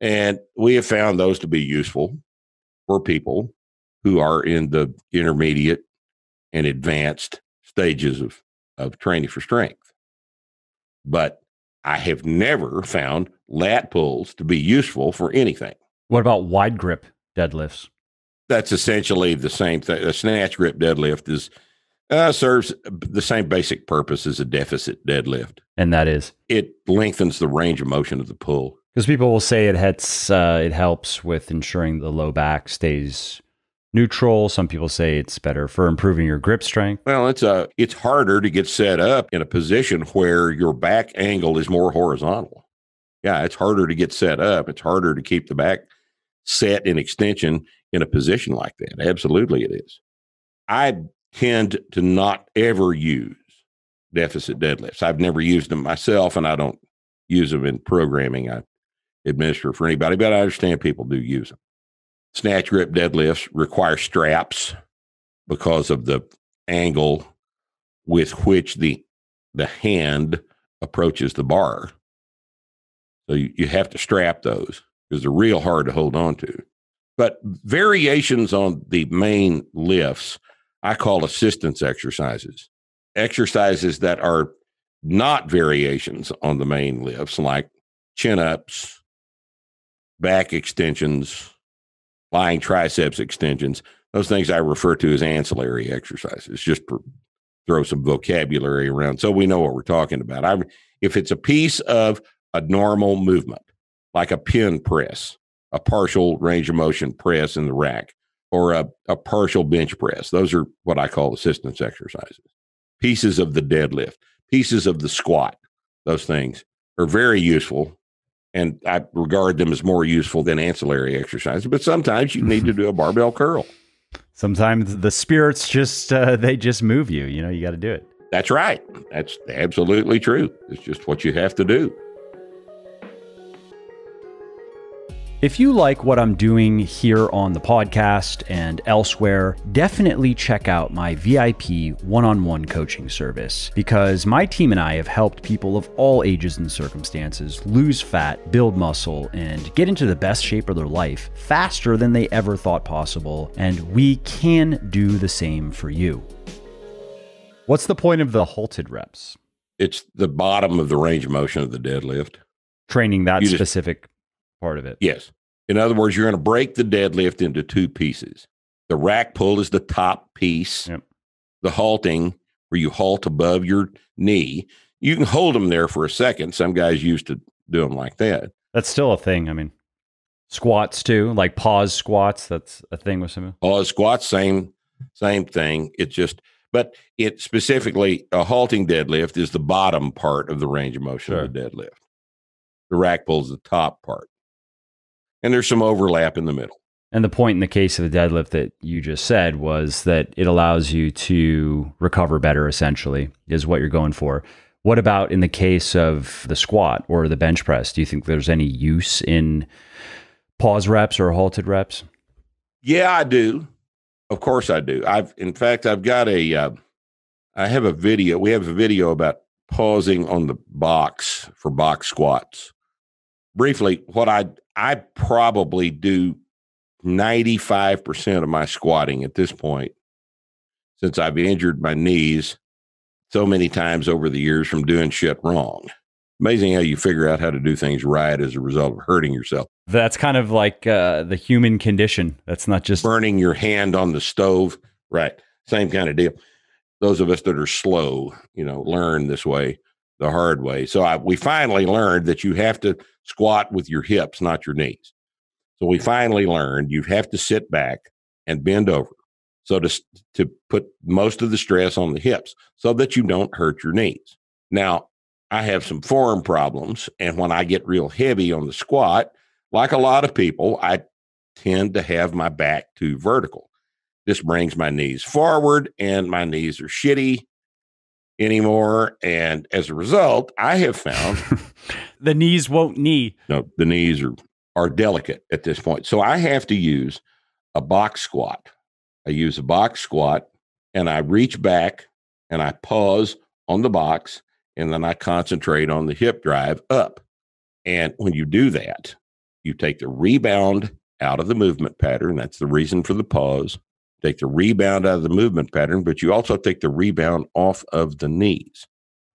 And we have found those to be useful for people who are in the intermediate and advanced stages of, of training for strength. But I have never found lat pulls to be useful for anything. What about wide grip deadlifts? That's essentially the same thing. A snatch grip deadlift is uh, serves the same basic purpose as a deficit deadlift. And that is? It lengthens the range of motion of the pull. Because people will say it hits, uh, it helps with ensuring the low back stays neutral. Some people say it's better for improving your grip strength. Well, it's a uh, it's harder to get set up in a position where your back angle is more horizontal. Yeah, it's harder to get set up. It's harder to keep the back set in extension in a position like that. Absolutely, it is. I tend to not ever use deficit deadlifts. I've never used them myself, and I don't use them in programming I administer for anybody, but I understand people do use them. Snatch grip deadlifts require straps because of the angle with which the the hand approaches the bar. So you, you have to strap those because they're real hard to hold on to. But variations on the main lifts I call assistance exercises, exercises that are not variations on the main lifts, like chin ups, back extensions, lying triceps extensions. Those things I refer to as ancillary exercises, just throw some vocabulary around so we know what we're talking about. I, if it's a piece of a normal movement, like a pin press, a partial range of motion press in the rack, or a, a partial bench press. Those are what I call assistance exercises. Pieces of the deadlift, pieces of the squat, those things are very useful. And I regard them as more useful than ancillary exercises. But sometimes you need to do a barbell curl. Sometimes the spirits just, uh, they just move you. You know, you got to do it. That's right. That's absolutely true. It's just what you have to do. If you like what I'm doing here on the podcast and elsewhere, definitely check out my VIP one on one coaching service because my team and I have helped people of all ages and circumstances lose fat, build muscle, and get into the best shape of their life faster than they ever thought possible. And we can do the same for you. What's the point of the halted reps? It's the bottom of the range of motion of the deadlift. Training that you specific. Part of it. Yes. In other words, you're going to break the deadlift into two pieces. The rack pull is the top piece. Yep. The halting, where you halt above your knee, you can hold them there for a second. Some guys used to do them like that. That's still a thing. I mean, squats too, like pause squats. That's a thing with some pause squats. Same, same thing. It's just, but it specifically a halting deadlift is the bottom part of the range of motion sure. of the deadlift. The rack pull is the top part and there's some overlap in the middle. And the point in the case of the deadlift that you just said was that it allows you to recover better, essentially, is what you're going for. What about in the case of the squat or the bench press? Do you think there's any use in pause reps or halted reps? Yeah, I do. Of course, I do. I've, in fact, I've got a, uh, I have a video. We have a video about pausing on the box for box squats. Briefly, what I I probably do 95% of my squatting at this point since I've injured my knees so many times over the years from doing shit wrong. Amazing how you figure out how to do things right as a result of hurting yourself. That's kind of like uh, the human condition. That's not just burning your hand on the stove. Right. Same kind of deal. Those of us that are slow, you know, learn this way the hard way. So I, we finally learned that you have to squat with your hips, not your knees. So we finally learned you have to sit back and bend over. So to, to put most of the stress on the hips so that you don't hurt your knees. Now, I have some form problems. And when I get real heavy on the squat, like a lot of people, I tend to have my back too vertical. This brings my knees forward, and my knees are shitty anymore. And as a result, I have found the knees won't knee. No, the knees are are delicate at this point. So I have to use a box squat. I use a box squat and I reach back and I pause on the box and then I concentrate on the hip drive up. And when you do that, you take the rebound out of the movement pattern. That's the reason for the pause take the rebound out of the movement pattern, but you also take the rebound off of the knees.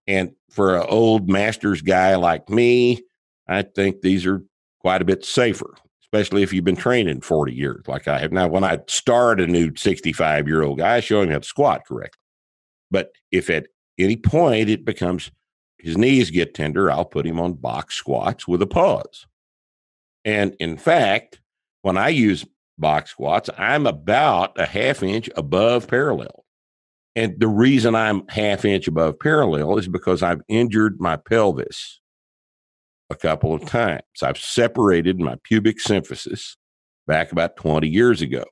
And for an old masters guy like me, I think these are quite a bit safer, especially if you've been training 40 years like I have. Now, when I start a new 65 year old guy, I show him how to squat correctly. But if at any point it becomes his knees get tender, I'll put him on box squats with a pause. And in fact, when I use box squats, I'm about a half inch above parallel. And the reason I'm half inch above parallel is because I've injured my pelvis a couple of times. I've separated my pubic symphysis back about 20 years ago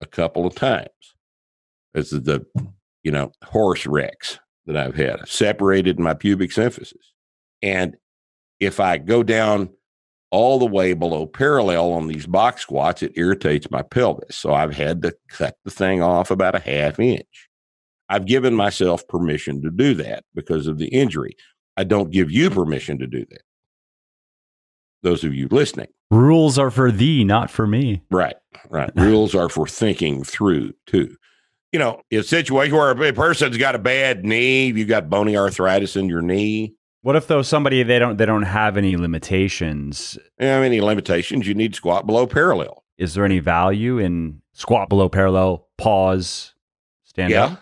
a couple of times. This is the, you know, horse wrecks that I've had. I've separated my pubic symphysis. And if I go down all the way below parallel on these box squats, it irritates my pelvis. So I've had to cut the thing off about a half inch. I've given myself permission to do that because of the injury. I don't give you permission to do that. Those of you listening. Rules are for thee, not for me. Right, right. Rules are for thinking through, too. You know, in a situation where a person's got a bad knee, you've got bony arthritis in your knee, what if though somebody they don't they don't have any limitations? have any limitations, you need squat below parallel. Is there any value in squat below parallel, pause, stand yeah. up? Yeah.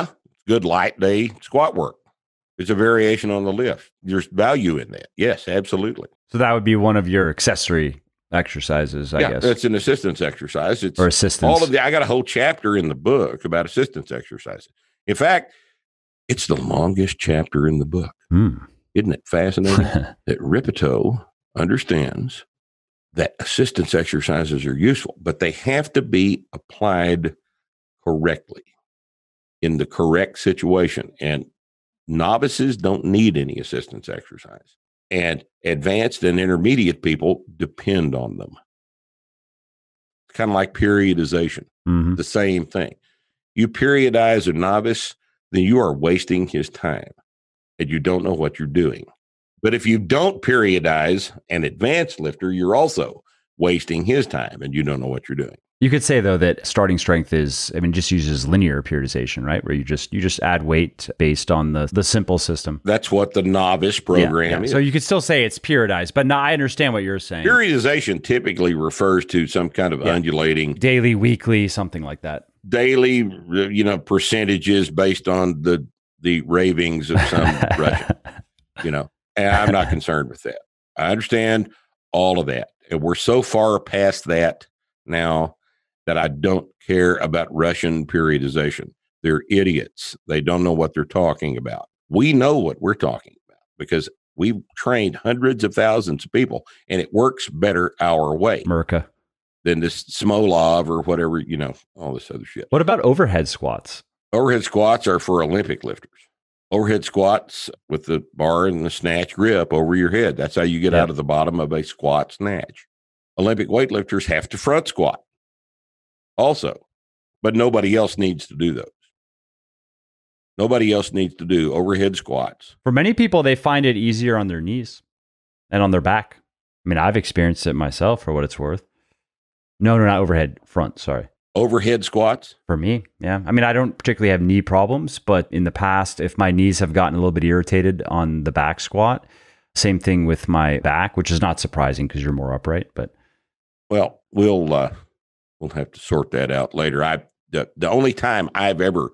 Yeah. Good light day squat work. It's a variation on the lift. There's value in that. Yes, absolutely. So that would be one of your accessory exercises, I yeah, guess. It's an assistance exercise. It's or assistance. All of the I got a whole chapter in the book about assistance exercises. In fact, it's the longest chapter in the book. Mm. Isn't it fascinating that Rippetoe understands that assistance exercises are useful, but they have to be applied correctly in the correct situation. And novices don't need any assistance exercise. And advanced and intermediate people depend on them. It's Kind of like periodization, mm-hmm. the same thing. You periodize a novice, then you are wasting his time and you don't know what you're doing. But if you don't periodize an advanced lifter, you're also wasting his time and you don't know what you're doing. You could say though that starting strength is I mean just uses linear periodization, right? Where you just you just add weight based on the the simple system. That's what the novice program yeah, yeah. is. So you could still say it's periodized, but now I understand what you're saying. Periodization typically refers to some kind of yeah. undulating daily, weekly, something like that daily, uh, you know, percentages based on the the ravings of some Russian. You know, and I'm not concerned with that. I understand all of that, and we're so far past that now that I don't care about Russian periodization. They're idiots. They don't know what they're talking about. We know what we're talking about because we've trained hundreds of thousands of people, and it works better our way. Merca than this Smolov or whatever, you know, all this other shit. What about overhead squats? Overhead squats are for Olympic lifters. Overhead squats with the bar and the snatch grip over your head. That's how you get out of the bottom of a squat snatch. Olympic weightlifters have to front squat also, but nobody else needs to do those. Nobody else needs to do overhead squats. For many people, they find it easier on their knees and on their back. I mean, I've experienced it myself for what it's worth. No, no, not overhead, front. Sorry. Overhead squats? For me, yeah. I mean, I don't particularly have knee problems, but in the past, if my knees have gotten a little bit irritated on the back squat, same thing with my back, which is not surprising because you're more upright. But well, we'll uh, we'll have to sort that out later. I the, the only time I've ever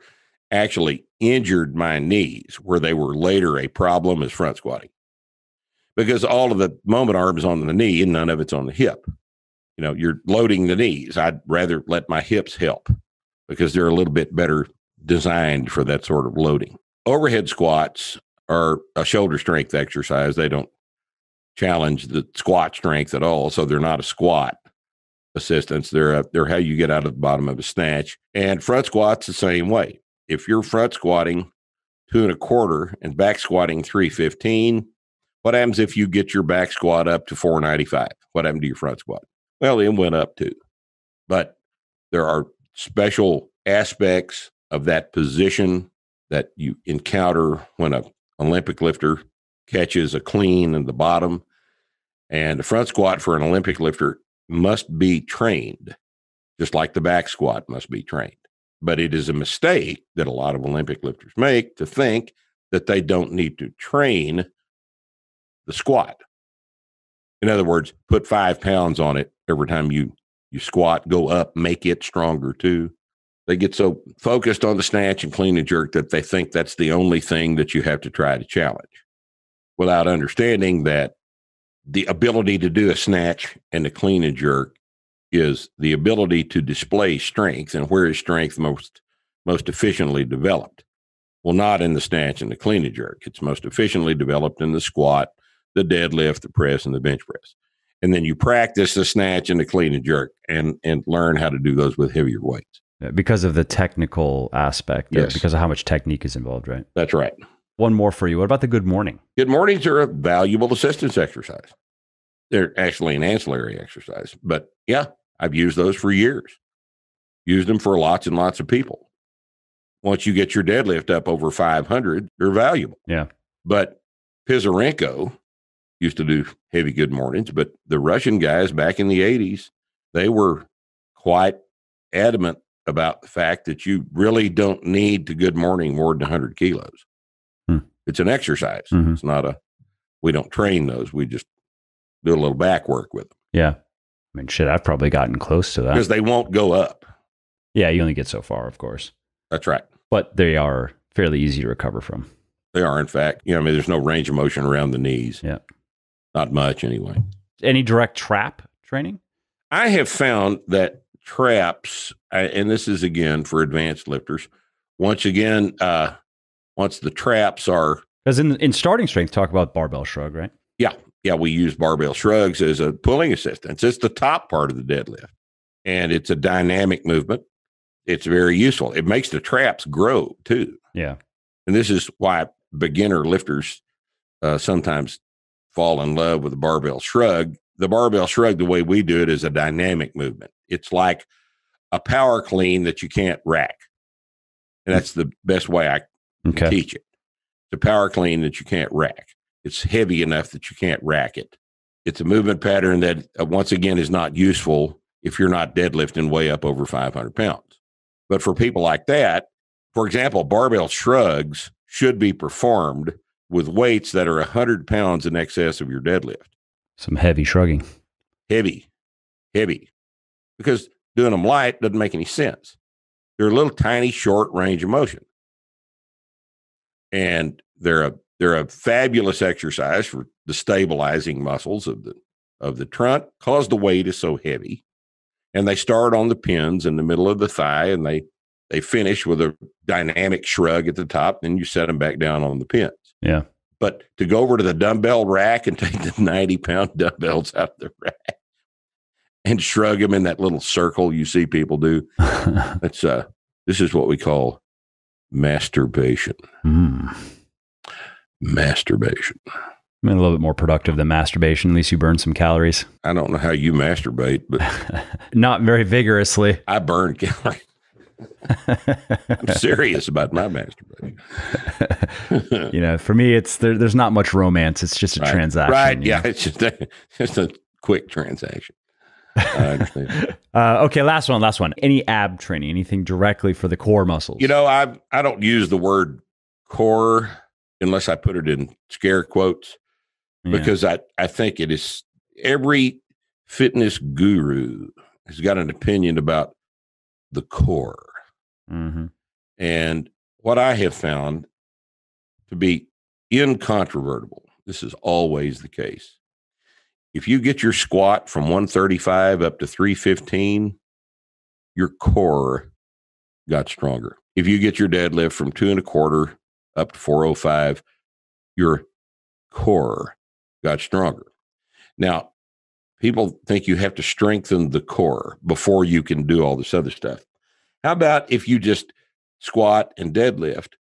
actually injured my knees where they were later a problem is front squatting because all of the moment arms on the knee and none of it's on the hip you know, you're loading the knees. I'd rather let my hips help because they're a little bit better designed for that sort of loading. Overhead squats are a shoulder strength exercise. They don't challenge the squat strength at all. So they're not a squat assistance. They're a, they're how you get out of the bottom of a snatch. And front squats the same way. If you're front squatting two and a quarter and back squatting 315, what happens if you get your back squat up to 495? What happened to your front squat? Well, it went up too. But there are special aspects of that position that you encounter when a Olympic lifter catches a clean in the bottom. And the front squat for an Olympic lifter must be trained, just like the back squat must be trained. But it is a mistake that a lot of Olympic lifters make to think that they don't need to train the squat. In other words, put five pounds on it every time you you squat, go up, make it stronger too. They get so focused on the snatch and clean and jerk that they think that's the only thing that you have to try to challenge without understanding that the ability to do a snatch and a clean and jerk is the ability to display strength and where is strength most most efficiently developed well not in the snatch and the clean and jerk it's most efficiently developed in the squat the deadlift the press and the bench press. And then you practice the snatch and the clean and jerk and and learn how to do those with heavier weights. Because of the technical aspect yes. because of how much technique is involved right? That's right. One more for you. What about the good morning? Good mornings are a valuable assistance exercise. They're actually an ancillary exercise but yeah i've used those for years. Used them for lots and lots of people. Once you get your deadlift up over 500 they're valuable. Yeah. But Pisarenko used to do heavy good mornings, but the Russian guys back in the 80s, they were quite adamant about the fact that you really don't need to good morning more than 100 kilos. Hmm. It's an exercise. Mm-hmm. It's not a, we don't train those. We just do a little back work with them. Yeah. I mean, shit, I've probably gotten close to that. Because they won't go up. Yeah, you only get so far, of course. That's right. But they are fairly easy to recover from. They are, in fact. You know, I mean, there's no range of motion around the knees. Yeah. Not much, anyway. Any direct trap training? I have found that traps, and this is again for advanced lifters. Once again, uh, once the traps are because in in starting strength, talk about barbell shrug, right? Yeah, yeah, we use barbell shrugs as a pulling assistance. It's the top part of the deadlift, and it's a dynamic movement. It's very useful. It makes the traps grow too. Yeah, and this is why beginner lifters uh, sometimes fall in love with the barbell shrug. The barbell shrug, the way we do it, is a dynamic movement. It's like a power clean that you can't rack. And that's the best way I okay. teach it. It's a power clean that you can't rack. It's heavy enough that you can't rack it. It's a movement pattern that, uh, once again, is not useful if you're not deadlifting way up over 500 pounds. But for people like that, for example, barbell shrugs should be performed with weights that are 100 pounds in excess of your deadlift. Some heavy shrugging. Heavy, heavy. Because doing them light doesn't make any sense. They're a little tiny, short range of motion. And they're a they're a fabulous exercise for the stabilizing muscles of the of the trunk because the weight is so heavy. And they start on the pins in the middle of the thigh and they they finish with a dynamic shrug at the top, then you set them back down on the pins. Yeah. But to go over to the dumbbell rack and take the 90 pound dumbbells out of the rack and shrug them in that little circle you see people do, that's uh, this is what we call masturbation. Mm. Masturbation. I mean, a little bit more productive than masturbation. At least you burn some calories. I don't know how you masturbate, but not very vigorously. I burn calories. I'm serious about my masturbation. you know, for me, it's there, there's not much romance. It's just a right. transaction. Right. Yeah. Know? It's just a, just a quick transaction. Uh, okay, last one. Last one. Any ab training? Anything directly for the core muscles? You know, I I don't use the word core unless I put it in scare quotes Yeah. because I I think it is every fitness guru has got an opinion about the core. Mhm. And what I have found to be incontrovertible, this is always the case. If you get your squat from 135 up to 315, your core got stronger. If you get your deadlift from two and a quarter up to 405, your core got stronger. Now, people think you have to strengthen the core before you can do all this other stuff. How about if you just squat and deadlift,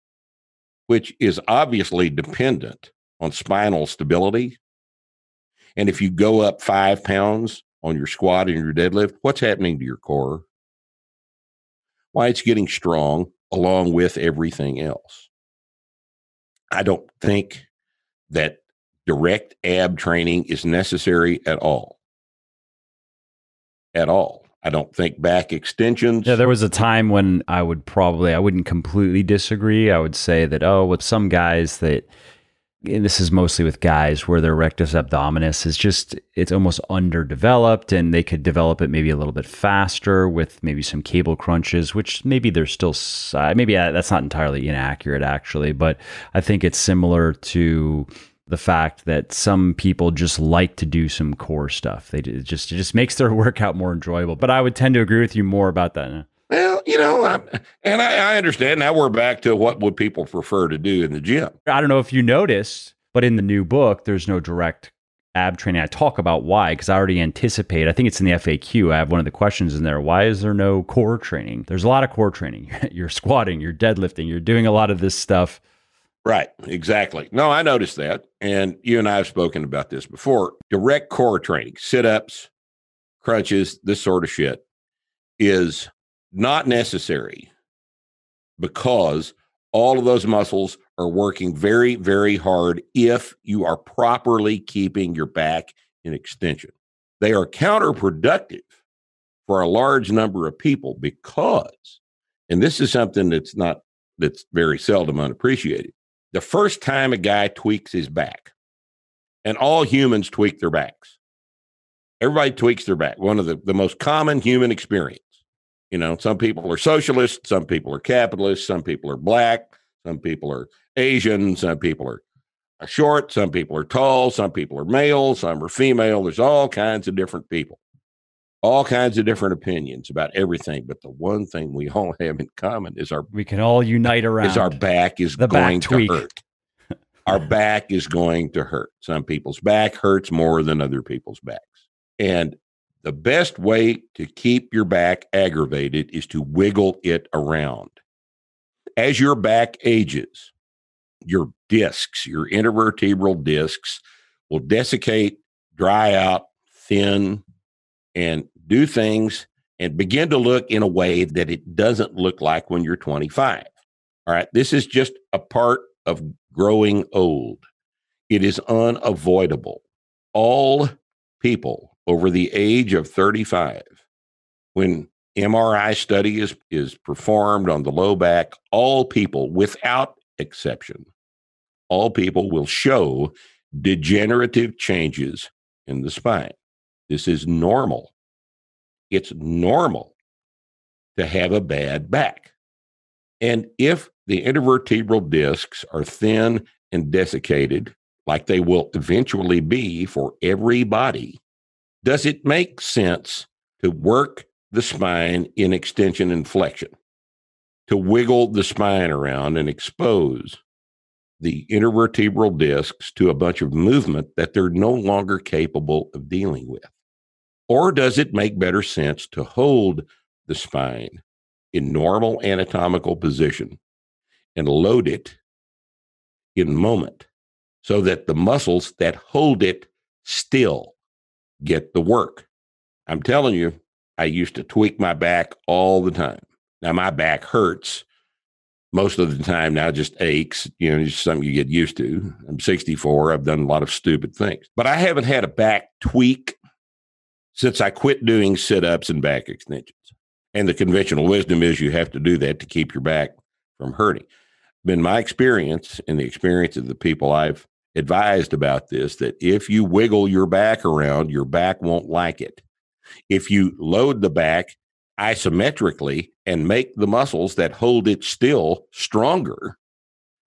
which is obviously dependent on spinal stability? And if you go up five pounds on your squat and your deadlift, what's happening to your core? Why it's getting strong along with everything else. I don't think that direct ab training is necessary at all. At all. I don't think back extensions. Yeah, there was a time when I would probably I wouldn't completely disagree. I would say that oh, with some guys that and this is mostly with guys where their rectus abdominis is just it's almost underdeveloped and they could develop it maybe a little bit faster with maybe some cable crunches which maybe they're still si- maybe uh, that's not entirely inaccurate actually but i think it's similar to the fact that some people just like to do some core stuff they it just it just makes their workout more enjoyable but i would tend to agree with you more about that Well, you know, I, and I, I understand. Now we're back to what would people prefer to do in the gym. I don't know if you noticed, but in the new book, there's no direct ab training. I talk about why because I already anticipate. I think it's in the FAQ. I have one of the questions in there. Why is there no core training? There's a lot of core training. you're squatting, you're deadlifting, you're doing a lot of this stuff. Right, exactly. No, I noticed that. And you and I have spoken about this before. Direct core training, sit ups, crunches, this sort of shit is not necessary because all of those muscles are working very, very hard if you are properly keeping your back in extension. They are counterproductive for a large number of people because, and this is something that's not, that's very seldom unappreciated. The first time a guy tweaks his back, and all humans tweak their backs. Everybody tweaks their back. One of the, the most common human experience. You know, some people are socialists, some people are capitalists, some people are black, some people are Asian, some people are are short, some people are tall, some people are male, some are female. There's all kinds of different people, all kinds of different opinions about everything. But the one thing we all have in common is our We can all unite around. is our back is The back going tweak. to hurt. our back is going to hurt. Some people's back hurts more than other people's backs. And the best way to keep your back aggravated is to wiggle it around. As your back ages, your discs, your intervertebral discs will desiccate, dry out, thin, and do things and begin to look in a way that it doesn't look like when you're 25. All right. This is just a part of growing old. It is unavoidable. All people over the age of 35, when MRI study is, is performed on the low back, all people without exception, all people will show degenerative changes in the spine. This is normal. It's normal to have a bad back. And if the intervertebral discs are thin and desiccated, like they will eventually be for everybody, does it make sense to work the spine in extension and flexion, to wiggle the spine around and expose the intervertebral discs to a bunch of movement that they're no longer capable of dealing with? Or does it make better sense to hold the spine in normal anatomical position and load it in moment so that the muscles that hold it still get the work? I'm telling you, I used to tweak my back all the time. Now my back hurts most of the time now just aches you know just something you get used to i'm 64 i've done a lot of stupid things but i haven't had a back tweak since I quit doing sit ups and back extensions. And the conventional wisdom is you have to do that to keep your back from hurting. Been my experience and the experience of the people I've advised about this that if you wiggle your back around, your back won't like it. If you load the back isometrically and make the muscles that hold it still stronger,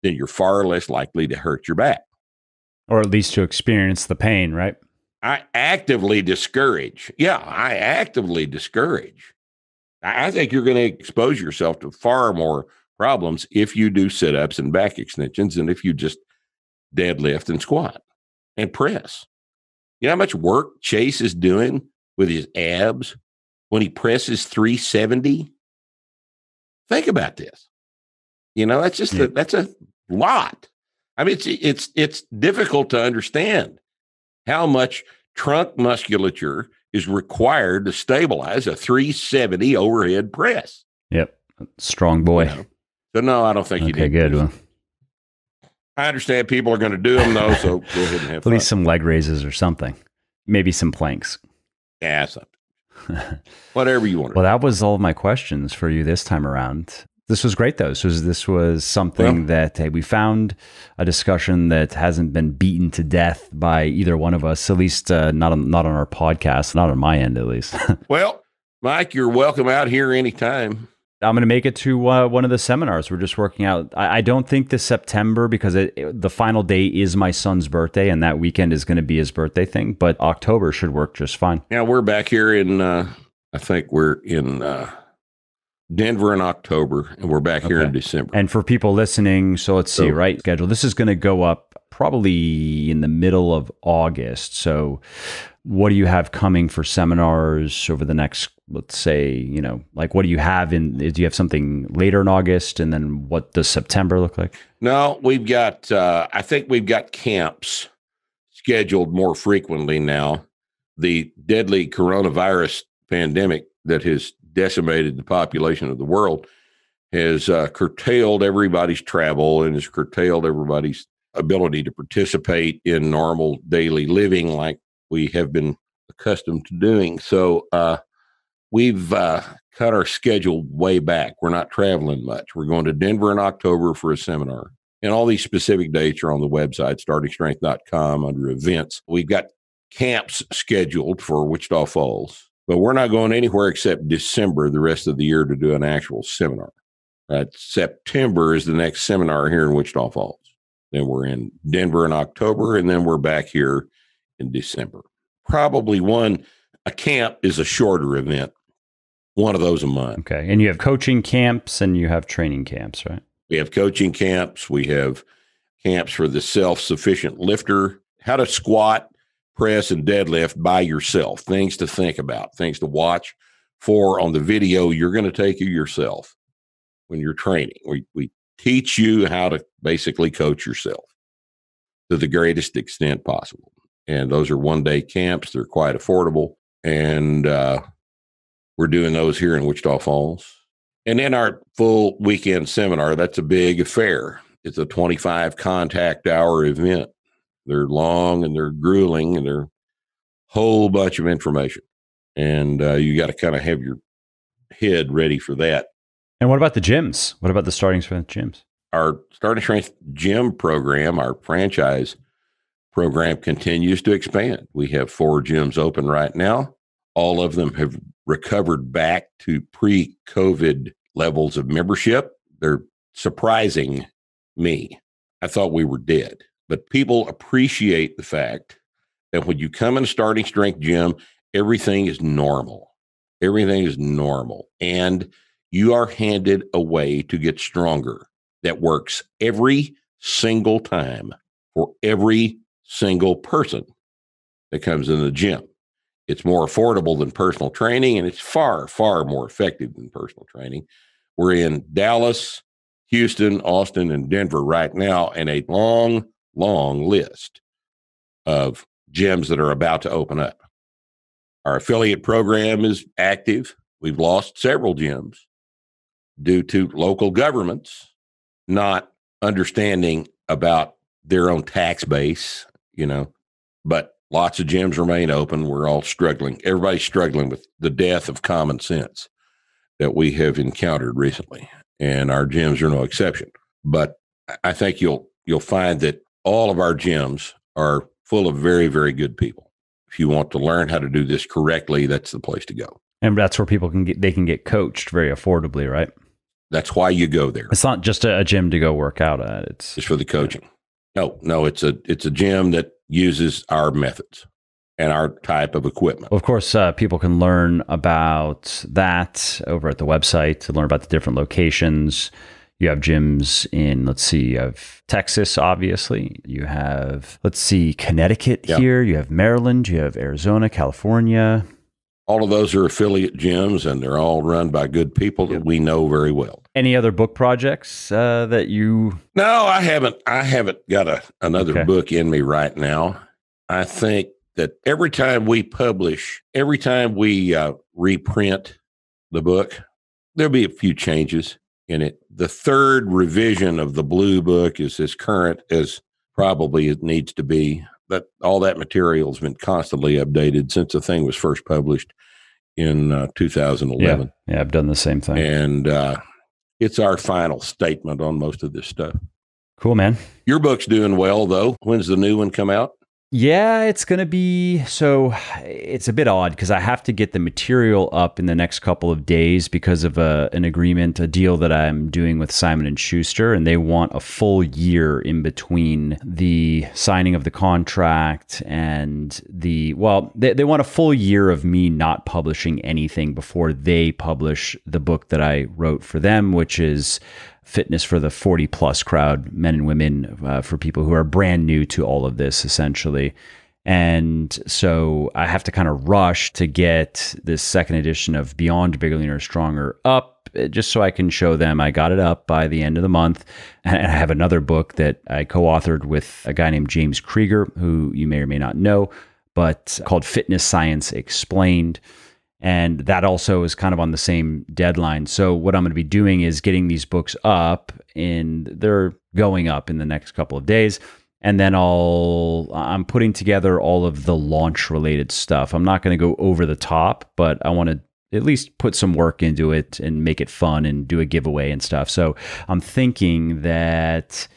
then you're far less likely to hurt your back. Or at least to experience the pain, right? I actively discourage. Yeah, I actively discourage. I think you're going to expose yourself to far more problems if you do sit ups and back extensions than if you just deadlift and squat and press. You know how much work Chase is doing with his abs when he presses 370? Think about this. You know, that's just a, that's a lot. I mean, it's it's it's difficult to understand how much trunk musculature is required to stabilize a 370 overhead press. Yep, strong boy. You know? So no, I don't think okay, you need. good. Well, I understand people are going to do them though, so go ahead and have at fun. least some leg raises or something, maybe some planks. Yeah, something. Whatever you want. well, that was all my questions for you this time around. This was great though. So this was something well, that hey, we found a discussion that hasn't been beaten to death by either one of us, at least uh, not on not on our podcast, not on my end at least. well, Mike, you're welcome out here anytime. I'm going to make it to uh, one of the seminars. We're just working out. I, I don't think this September because it, it, the final day is my son's birthday, and that weekend is going to be his birthday thing. But October should work just fine. Yeah, we're back here in. Uh, I think we're in uh, Denver in October, and we're back okay. here in December. And for people listening, so let's see, so, right? Schedule. This is going to go up probably in the middle of August. So, what do you have coming for seminars over the next let's say you know like what do you have in do you have something later in august and then what does september look like no we've got uh, i think we've got camps scheduled more frequently now the deadly coronavirus pandemic that has decimated the population of the world has uh, curtailed everybody's travel and has curtailed everybody's ability to participate in normal daily living like we have been accustomed to doing so uh, we've uh, cut our schedule way back. We're not traveling much. We're going to Denver in October for a seminar. And all these specific dates are on the website, startingstrength.com under events. We've got camps scheduled for Wichita Falls, but we're not going anywhere except December the rest of the year to do an actual seminar. Uh, September is the next seminar here in Wichita Falls. Then we're in Denver in October, and then we're back here in December. Probably one, a camp is a shorter event one of those a month. Okay. And you have coaching camps and you have training camps, right? We have coaching camps. We have camps for the self sufficient lifter, how to squat, press, and deadlift by yourself. Things to think about, things to watch for on the video you're going to take you yourself when you're training. We, we teach you how to basically coach yourself to the greatest extent possible. And those are one day camps, they're quite affordable. And, uh, we're doing those here in Wichita Falls. And then our full weekend seminar, that's a big affair. It's a 25 contact hour event. They're long and they're grueling and they're a whole bunch of information. And uh, you got to kind of have your head ready for that. And what about the gyms? What about the starting strength gyms? Our starting strength gym program, our franchise program continues to expand. We have four gyms open right now. All of them have recovered back to pre COVID levels of membership. They're surprising me. I thought we were dead, but people appreciate the fact that when you come in a starting strength gym, everything is normal. Everything is normal. And you are handed a way to get stronger that works every single time for every single person that comes in the gym. It's more affordable than personal training, and it's far, far more effective than personal training. We're in Dallas, Houston, Austin, and Denver right now, and a long, long list of gyms that are about to open up. Our affiliate program is active. We've lost several gyms due to local governments not understanding about their own tax base, you know, but Lots of gyms remain open. We're all struggling. Everybody's struggling with the death of common sense that we have encountered recently, and our gyms are no exception. But I think you'll you'll find that all of our gyms are full of very very good people. If you want to learn how to do this correctly, that's the place to go. And that's where people can get they can get coached very affordably, right? That's why you go there. It's not just a, gym to go work out at. It's It's for the coaching. No, no, it's a it's a gym that uses our methods and our type of equipment. Of course, uh, people can learn about that over at the website to learn about the different locations. You have gyms in, let's see, you have Texas, obviously. You have, let's see, Connecticut Yeah. here. You have Maryland. You have Arizona, California. All of those are affiliate gyms and they're all run by good people that we know very well. Any other book projects uh, that you? No, I haven't I haven't got a another Okay. book in me right now. I think that every time we publish, every time we uh, reprint the book, there'll be a few changes in it. The third revision of the blue book is as current as probably it needs to be. But all that material has been constantly updated since the thing was first published in uh, 2011 Yeah, I've done the same thing. and uh, it's our final statement on most of this stuff. Cool, man. Your book's doing well, though. When's the new one come out? Yeah, it's going to be so it's a bit odd because I have to get the material up in the next couple of days because of a, an agreement, a deal that I'm doing with Simon and Schuster and they want a full year in between the signing of the contract and the well, they, they want a full year of me not publishing anything before they publish the book that I wrote for them, which is fitness for the 40 plus crowd, men and women, uh, for people who are brand new to all of this, essentially. And so I have to kind of rush to get this second edition of Beyond Bigger, Leaner, Stronger up, uh, just so I can show them I got it up by the end of the month. And I have another book that I co authored with a guy named James Krieger, who you may or may not know, but called Fitness Science Explained and that also is kind of on the same deadline. So what I'm going to be doing is getting these books up, and they're going up in the next couple of days. And then I'll I'm putting together all of the launch related stuff. I'm not going to go over the top, but I want to at least put some work into it and make it fun and do a giveaway and stuff. So I'm thinking that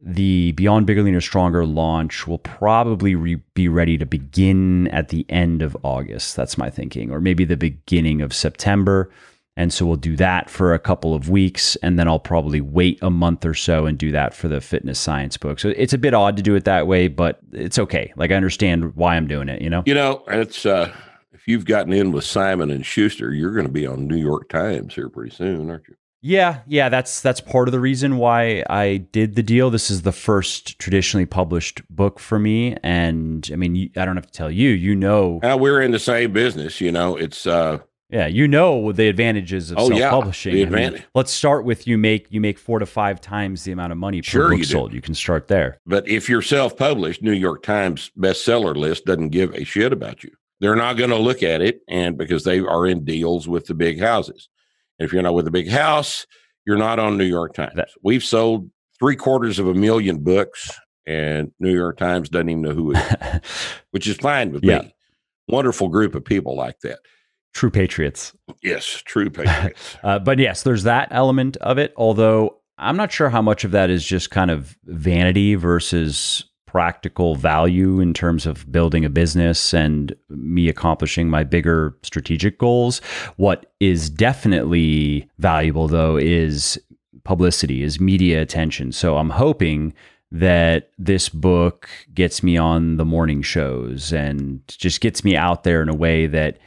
the Beyond Bigger, Leaner, Stronger launch will probably re- be ready to begin at the end of August. That's my thinking, or maybe the beginning of September. And so we'll do that for a couple of weeks, and then I'll probably wait a month or so and do that for the fitness science book. So it's a bit odd to do it that way, but it's okay. Like I understand why I'm doing it, you know? You know, it's uh, if you've gotten in with Simon and Schuster, you're going to be on New York Times here pretty soon, aren't you? Yeah, yeah, that's that's part of the reason why I did the deal. This is the first traditionally published book for me, and I mean, I don't have to tell you, you know, Uh, we're in the same business, you know. It's uh, yeah, you know the advantages of Oh, self-publishing. the I mean, advantage. let's start with you make you make four to five times the amount of money per Sure book you do. sold. You can start there. but if you're self-published, New York Times bestseller list doesn't give a shit about you. They're not going to look at it, and because they are in deals with the big houses. If you're not with a big house, you're not on New York Times. That- We've sold three quarters of a million books, and New York Times doesn't even know who it is, which is fine with Yeah. me. Wonderful group of people like that. True patriots. Yes, true patriots. Uh, but yes, there's that element of it. Although I'm not sure how much of that is just kind of vanity versus practical value in terms of building a business and me accomplishing my bigger strategic goals. What is definitely valuable, though, is publicity, is media attention. So I'm hoping that this book gets me on the morning shows and just gets me out there in a way that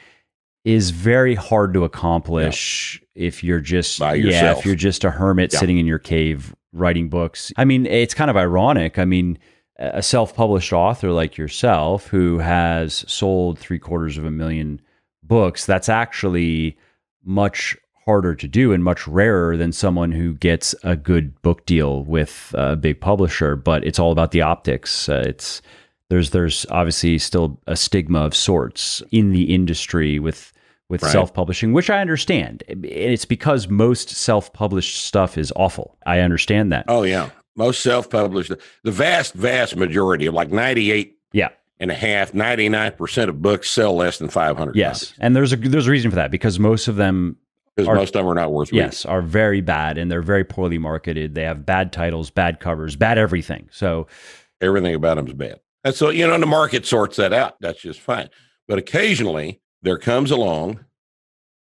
is very hard to accomplish if you're just yeah if you're just a hermit Yeah. sitting in your cave writing books i mean it's kind of ironic i mean a self-published author like yourself who has sold three quarters of a million books that's actually much harder to do and much rarer than someone who gets a good book deal with a big publisher but it's all about the optics. Uh, it's there's there's obviously still a stigma of sorts in the industry with with Right. self-publishing which i understand. And it's because most self-published stuff is awful. I understand that. Oh yeah, most self-published, the vast, vast majority of like ninety-eight yeah and a half, 99% of books sell less than 500 Yes, copies. and there's a there's a reason for that because most of them Because Are- most of them are not worth reading. yes are very bad and they're very poorly marketed. They have bad titles, bad covers, bad everything. So Everything about them is bad. And so, you know, the market sorts that out. That's just fine. But occasionally there comes along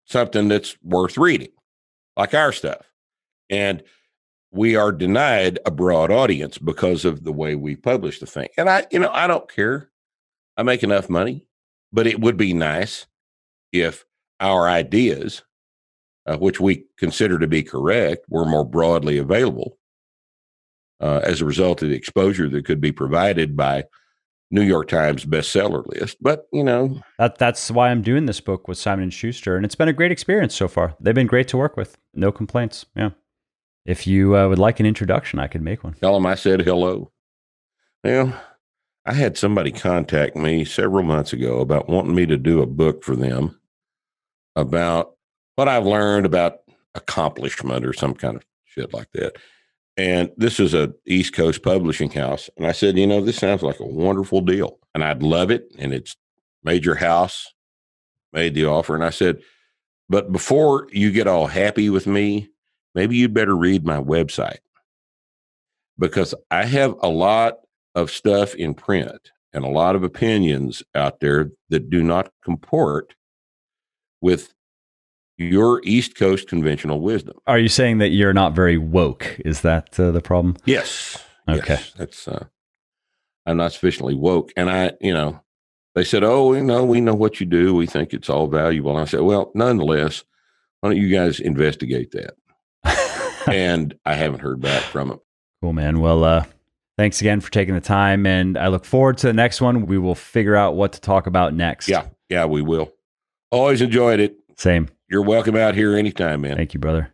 something that's worth reading, like our stuff. And we are denied a broad audience because of the way we publish the thing. And I, you know, I don't care. I make enough money, but it would be nice if our ideas, uh, which we consider to be correct, were more broadly available uh, as a result of the exposure that could be provided by New York Times bestseller list. But you know, that that's why I'm doing this book with Simon and Schuster, and it's been a great experience so far. They've been great to work with. No complaints. Yeah. If you uh, would like an introduction, I could make one. tell them I said hello. Well, I had somebody contact me several months ago about wanting me to do a book for them about what I've learned about accomplishment or some kind of shit like that. And this is a East Coast publishing house. And I said, you know, this sounds like a wonderful deal. And I'd love it. And it's major house made the offer. And I said, but before you get all happy with me, maybe you'd better read my website because I have a lot of stuff in print and a lot of opinions out there that do not comport with your East Coast conventional wisdom. Are you saying that you're not very woke? Is that uh, the problem? Yes. Okay. Yes, that's uh I'm not sufficiently woke. And I, you know, they said, Oh, you know, we know what you do. We think it's all valuable. And I said, Well, nonetheless, why don't you guys investigate that? And I haven't heard back from him. Cool, man. Well, uh, thanks again for taking the time, and I look forward to the next one. We will figure out what to talk about next. Yeah, yeah, we will. Always enjoyed it. Same. You're welcome out here anytime, man. Thank you, brother.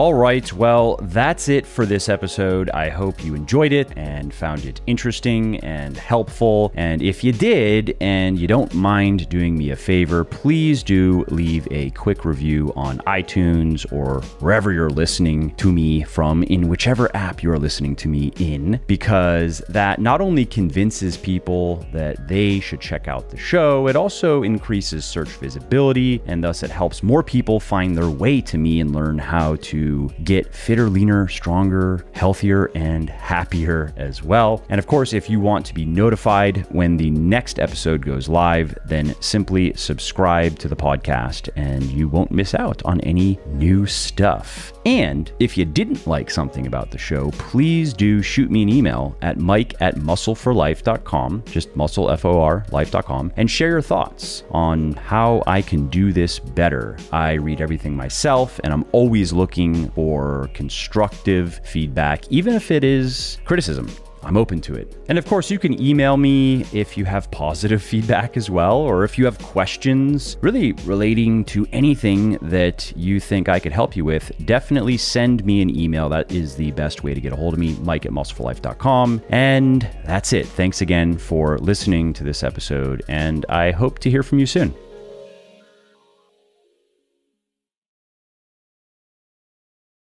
All right, well, that's it for this episode. I hope you enjoyed it and found it interesting and helpful. And if you did, and you don't mind doing me a favor, please do leave a quick review on iTunes or wherever you're listening to me from, in whichever app you're listening to me in, because that not only convinces people that they should check out the show, it also increases search visibility, and thus it helps more people find their way to me and learn how to get fitter, leaner, stronger, healthier, and happier as well. And of course, if you want to be notified when the next episode goes live, then simply subscribe to the podcast and you won't miss out on any new stuff. And if you didn't like something about the show, please do shoot me an email at mike at muscleforlife.com, just muscle, F O R, life.com, and share your thoughts on how I can do this better. I read everything myself and I'm always looking for constructive feedback, even if it is criticism. I'm open to it. And of course, you can email me if you have positive feedback as well, or if you have questions really relating to anything that you think I could help you with, definitely send me an email. That is the best way to get a hold of me, mike at muscleforlife.com. And that's it. Thanks again for listening to this episode, and I hope to hear from you soon.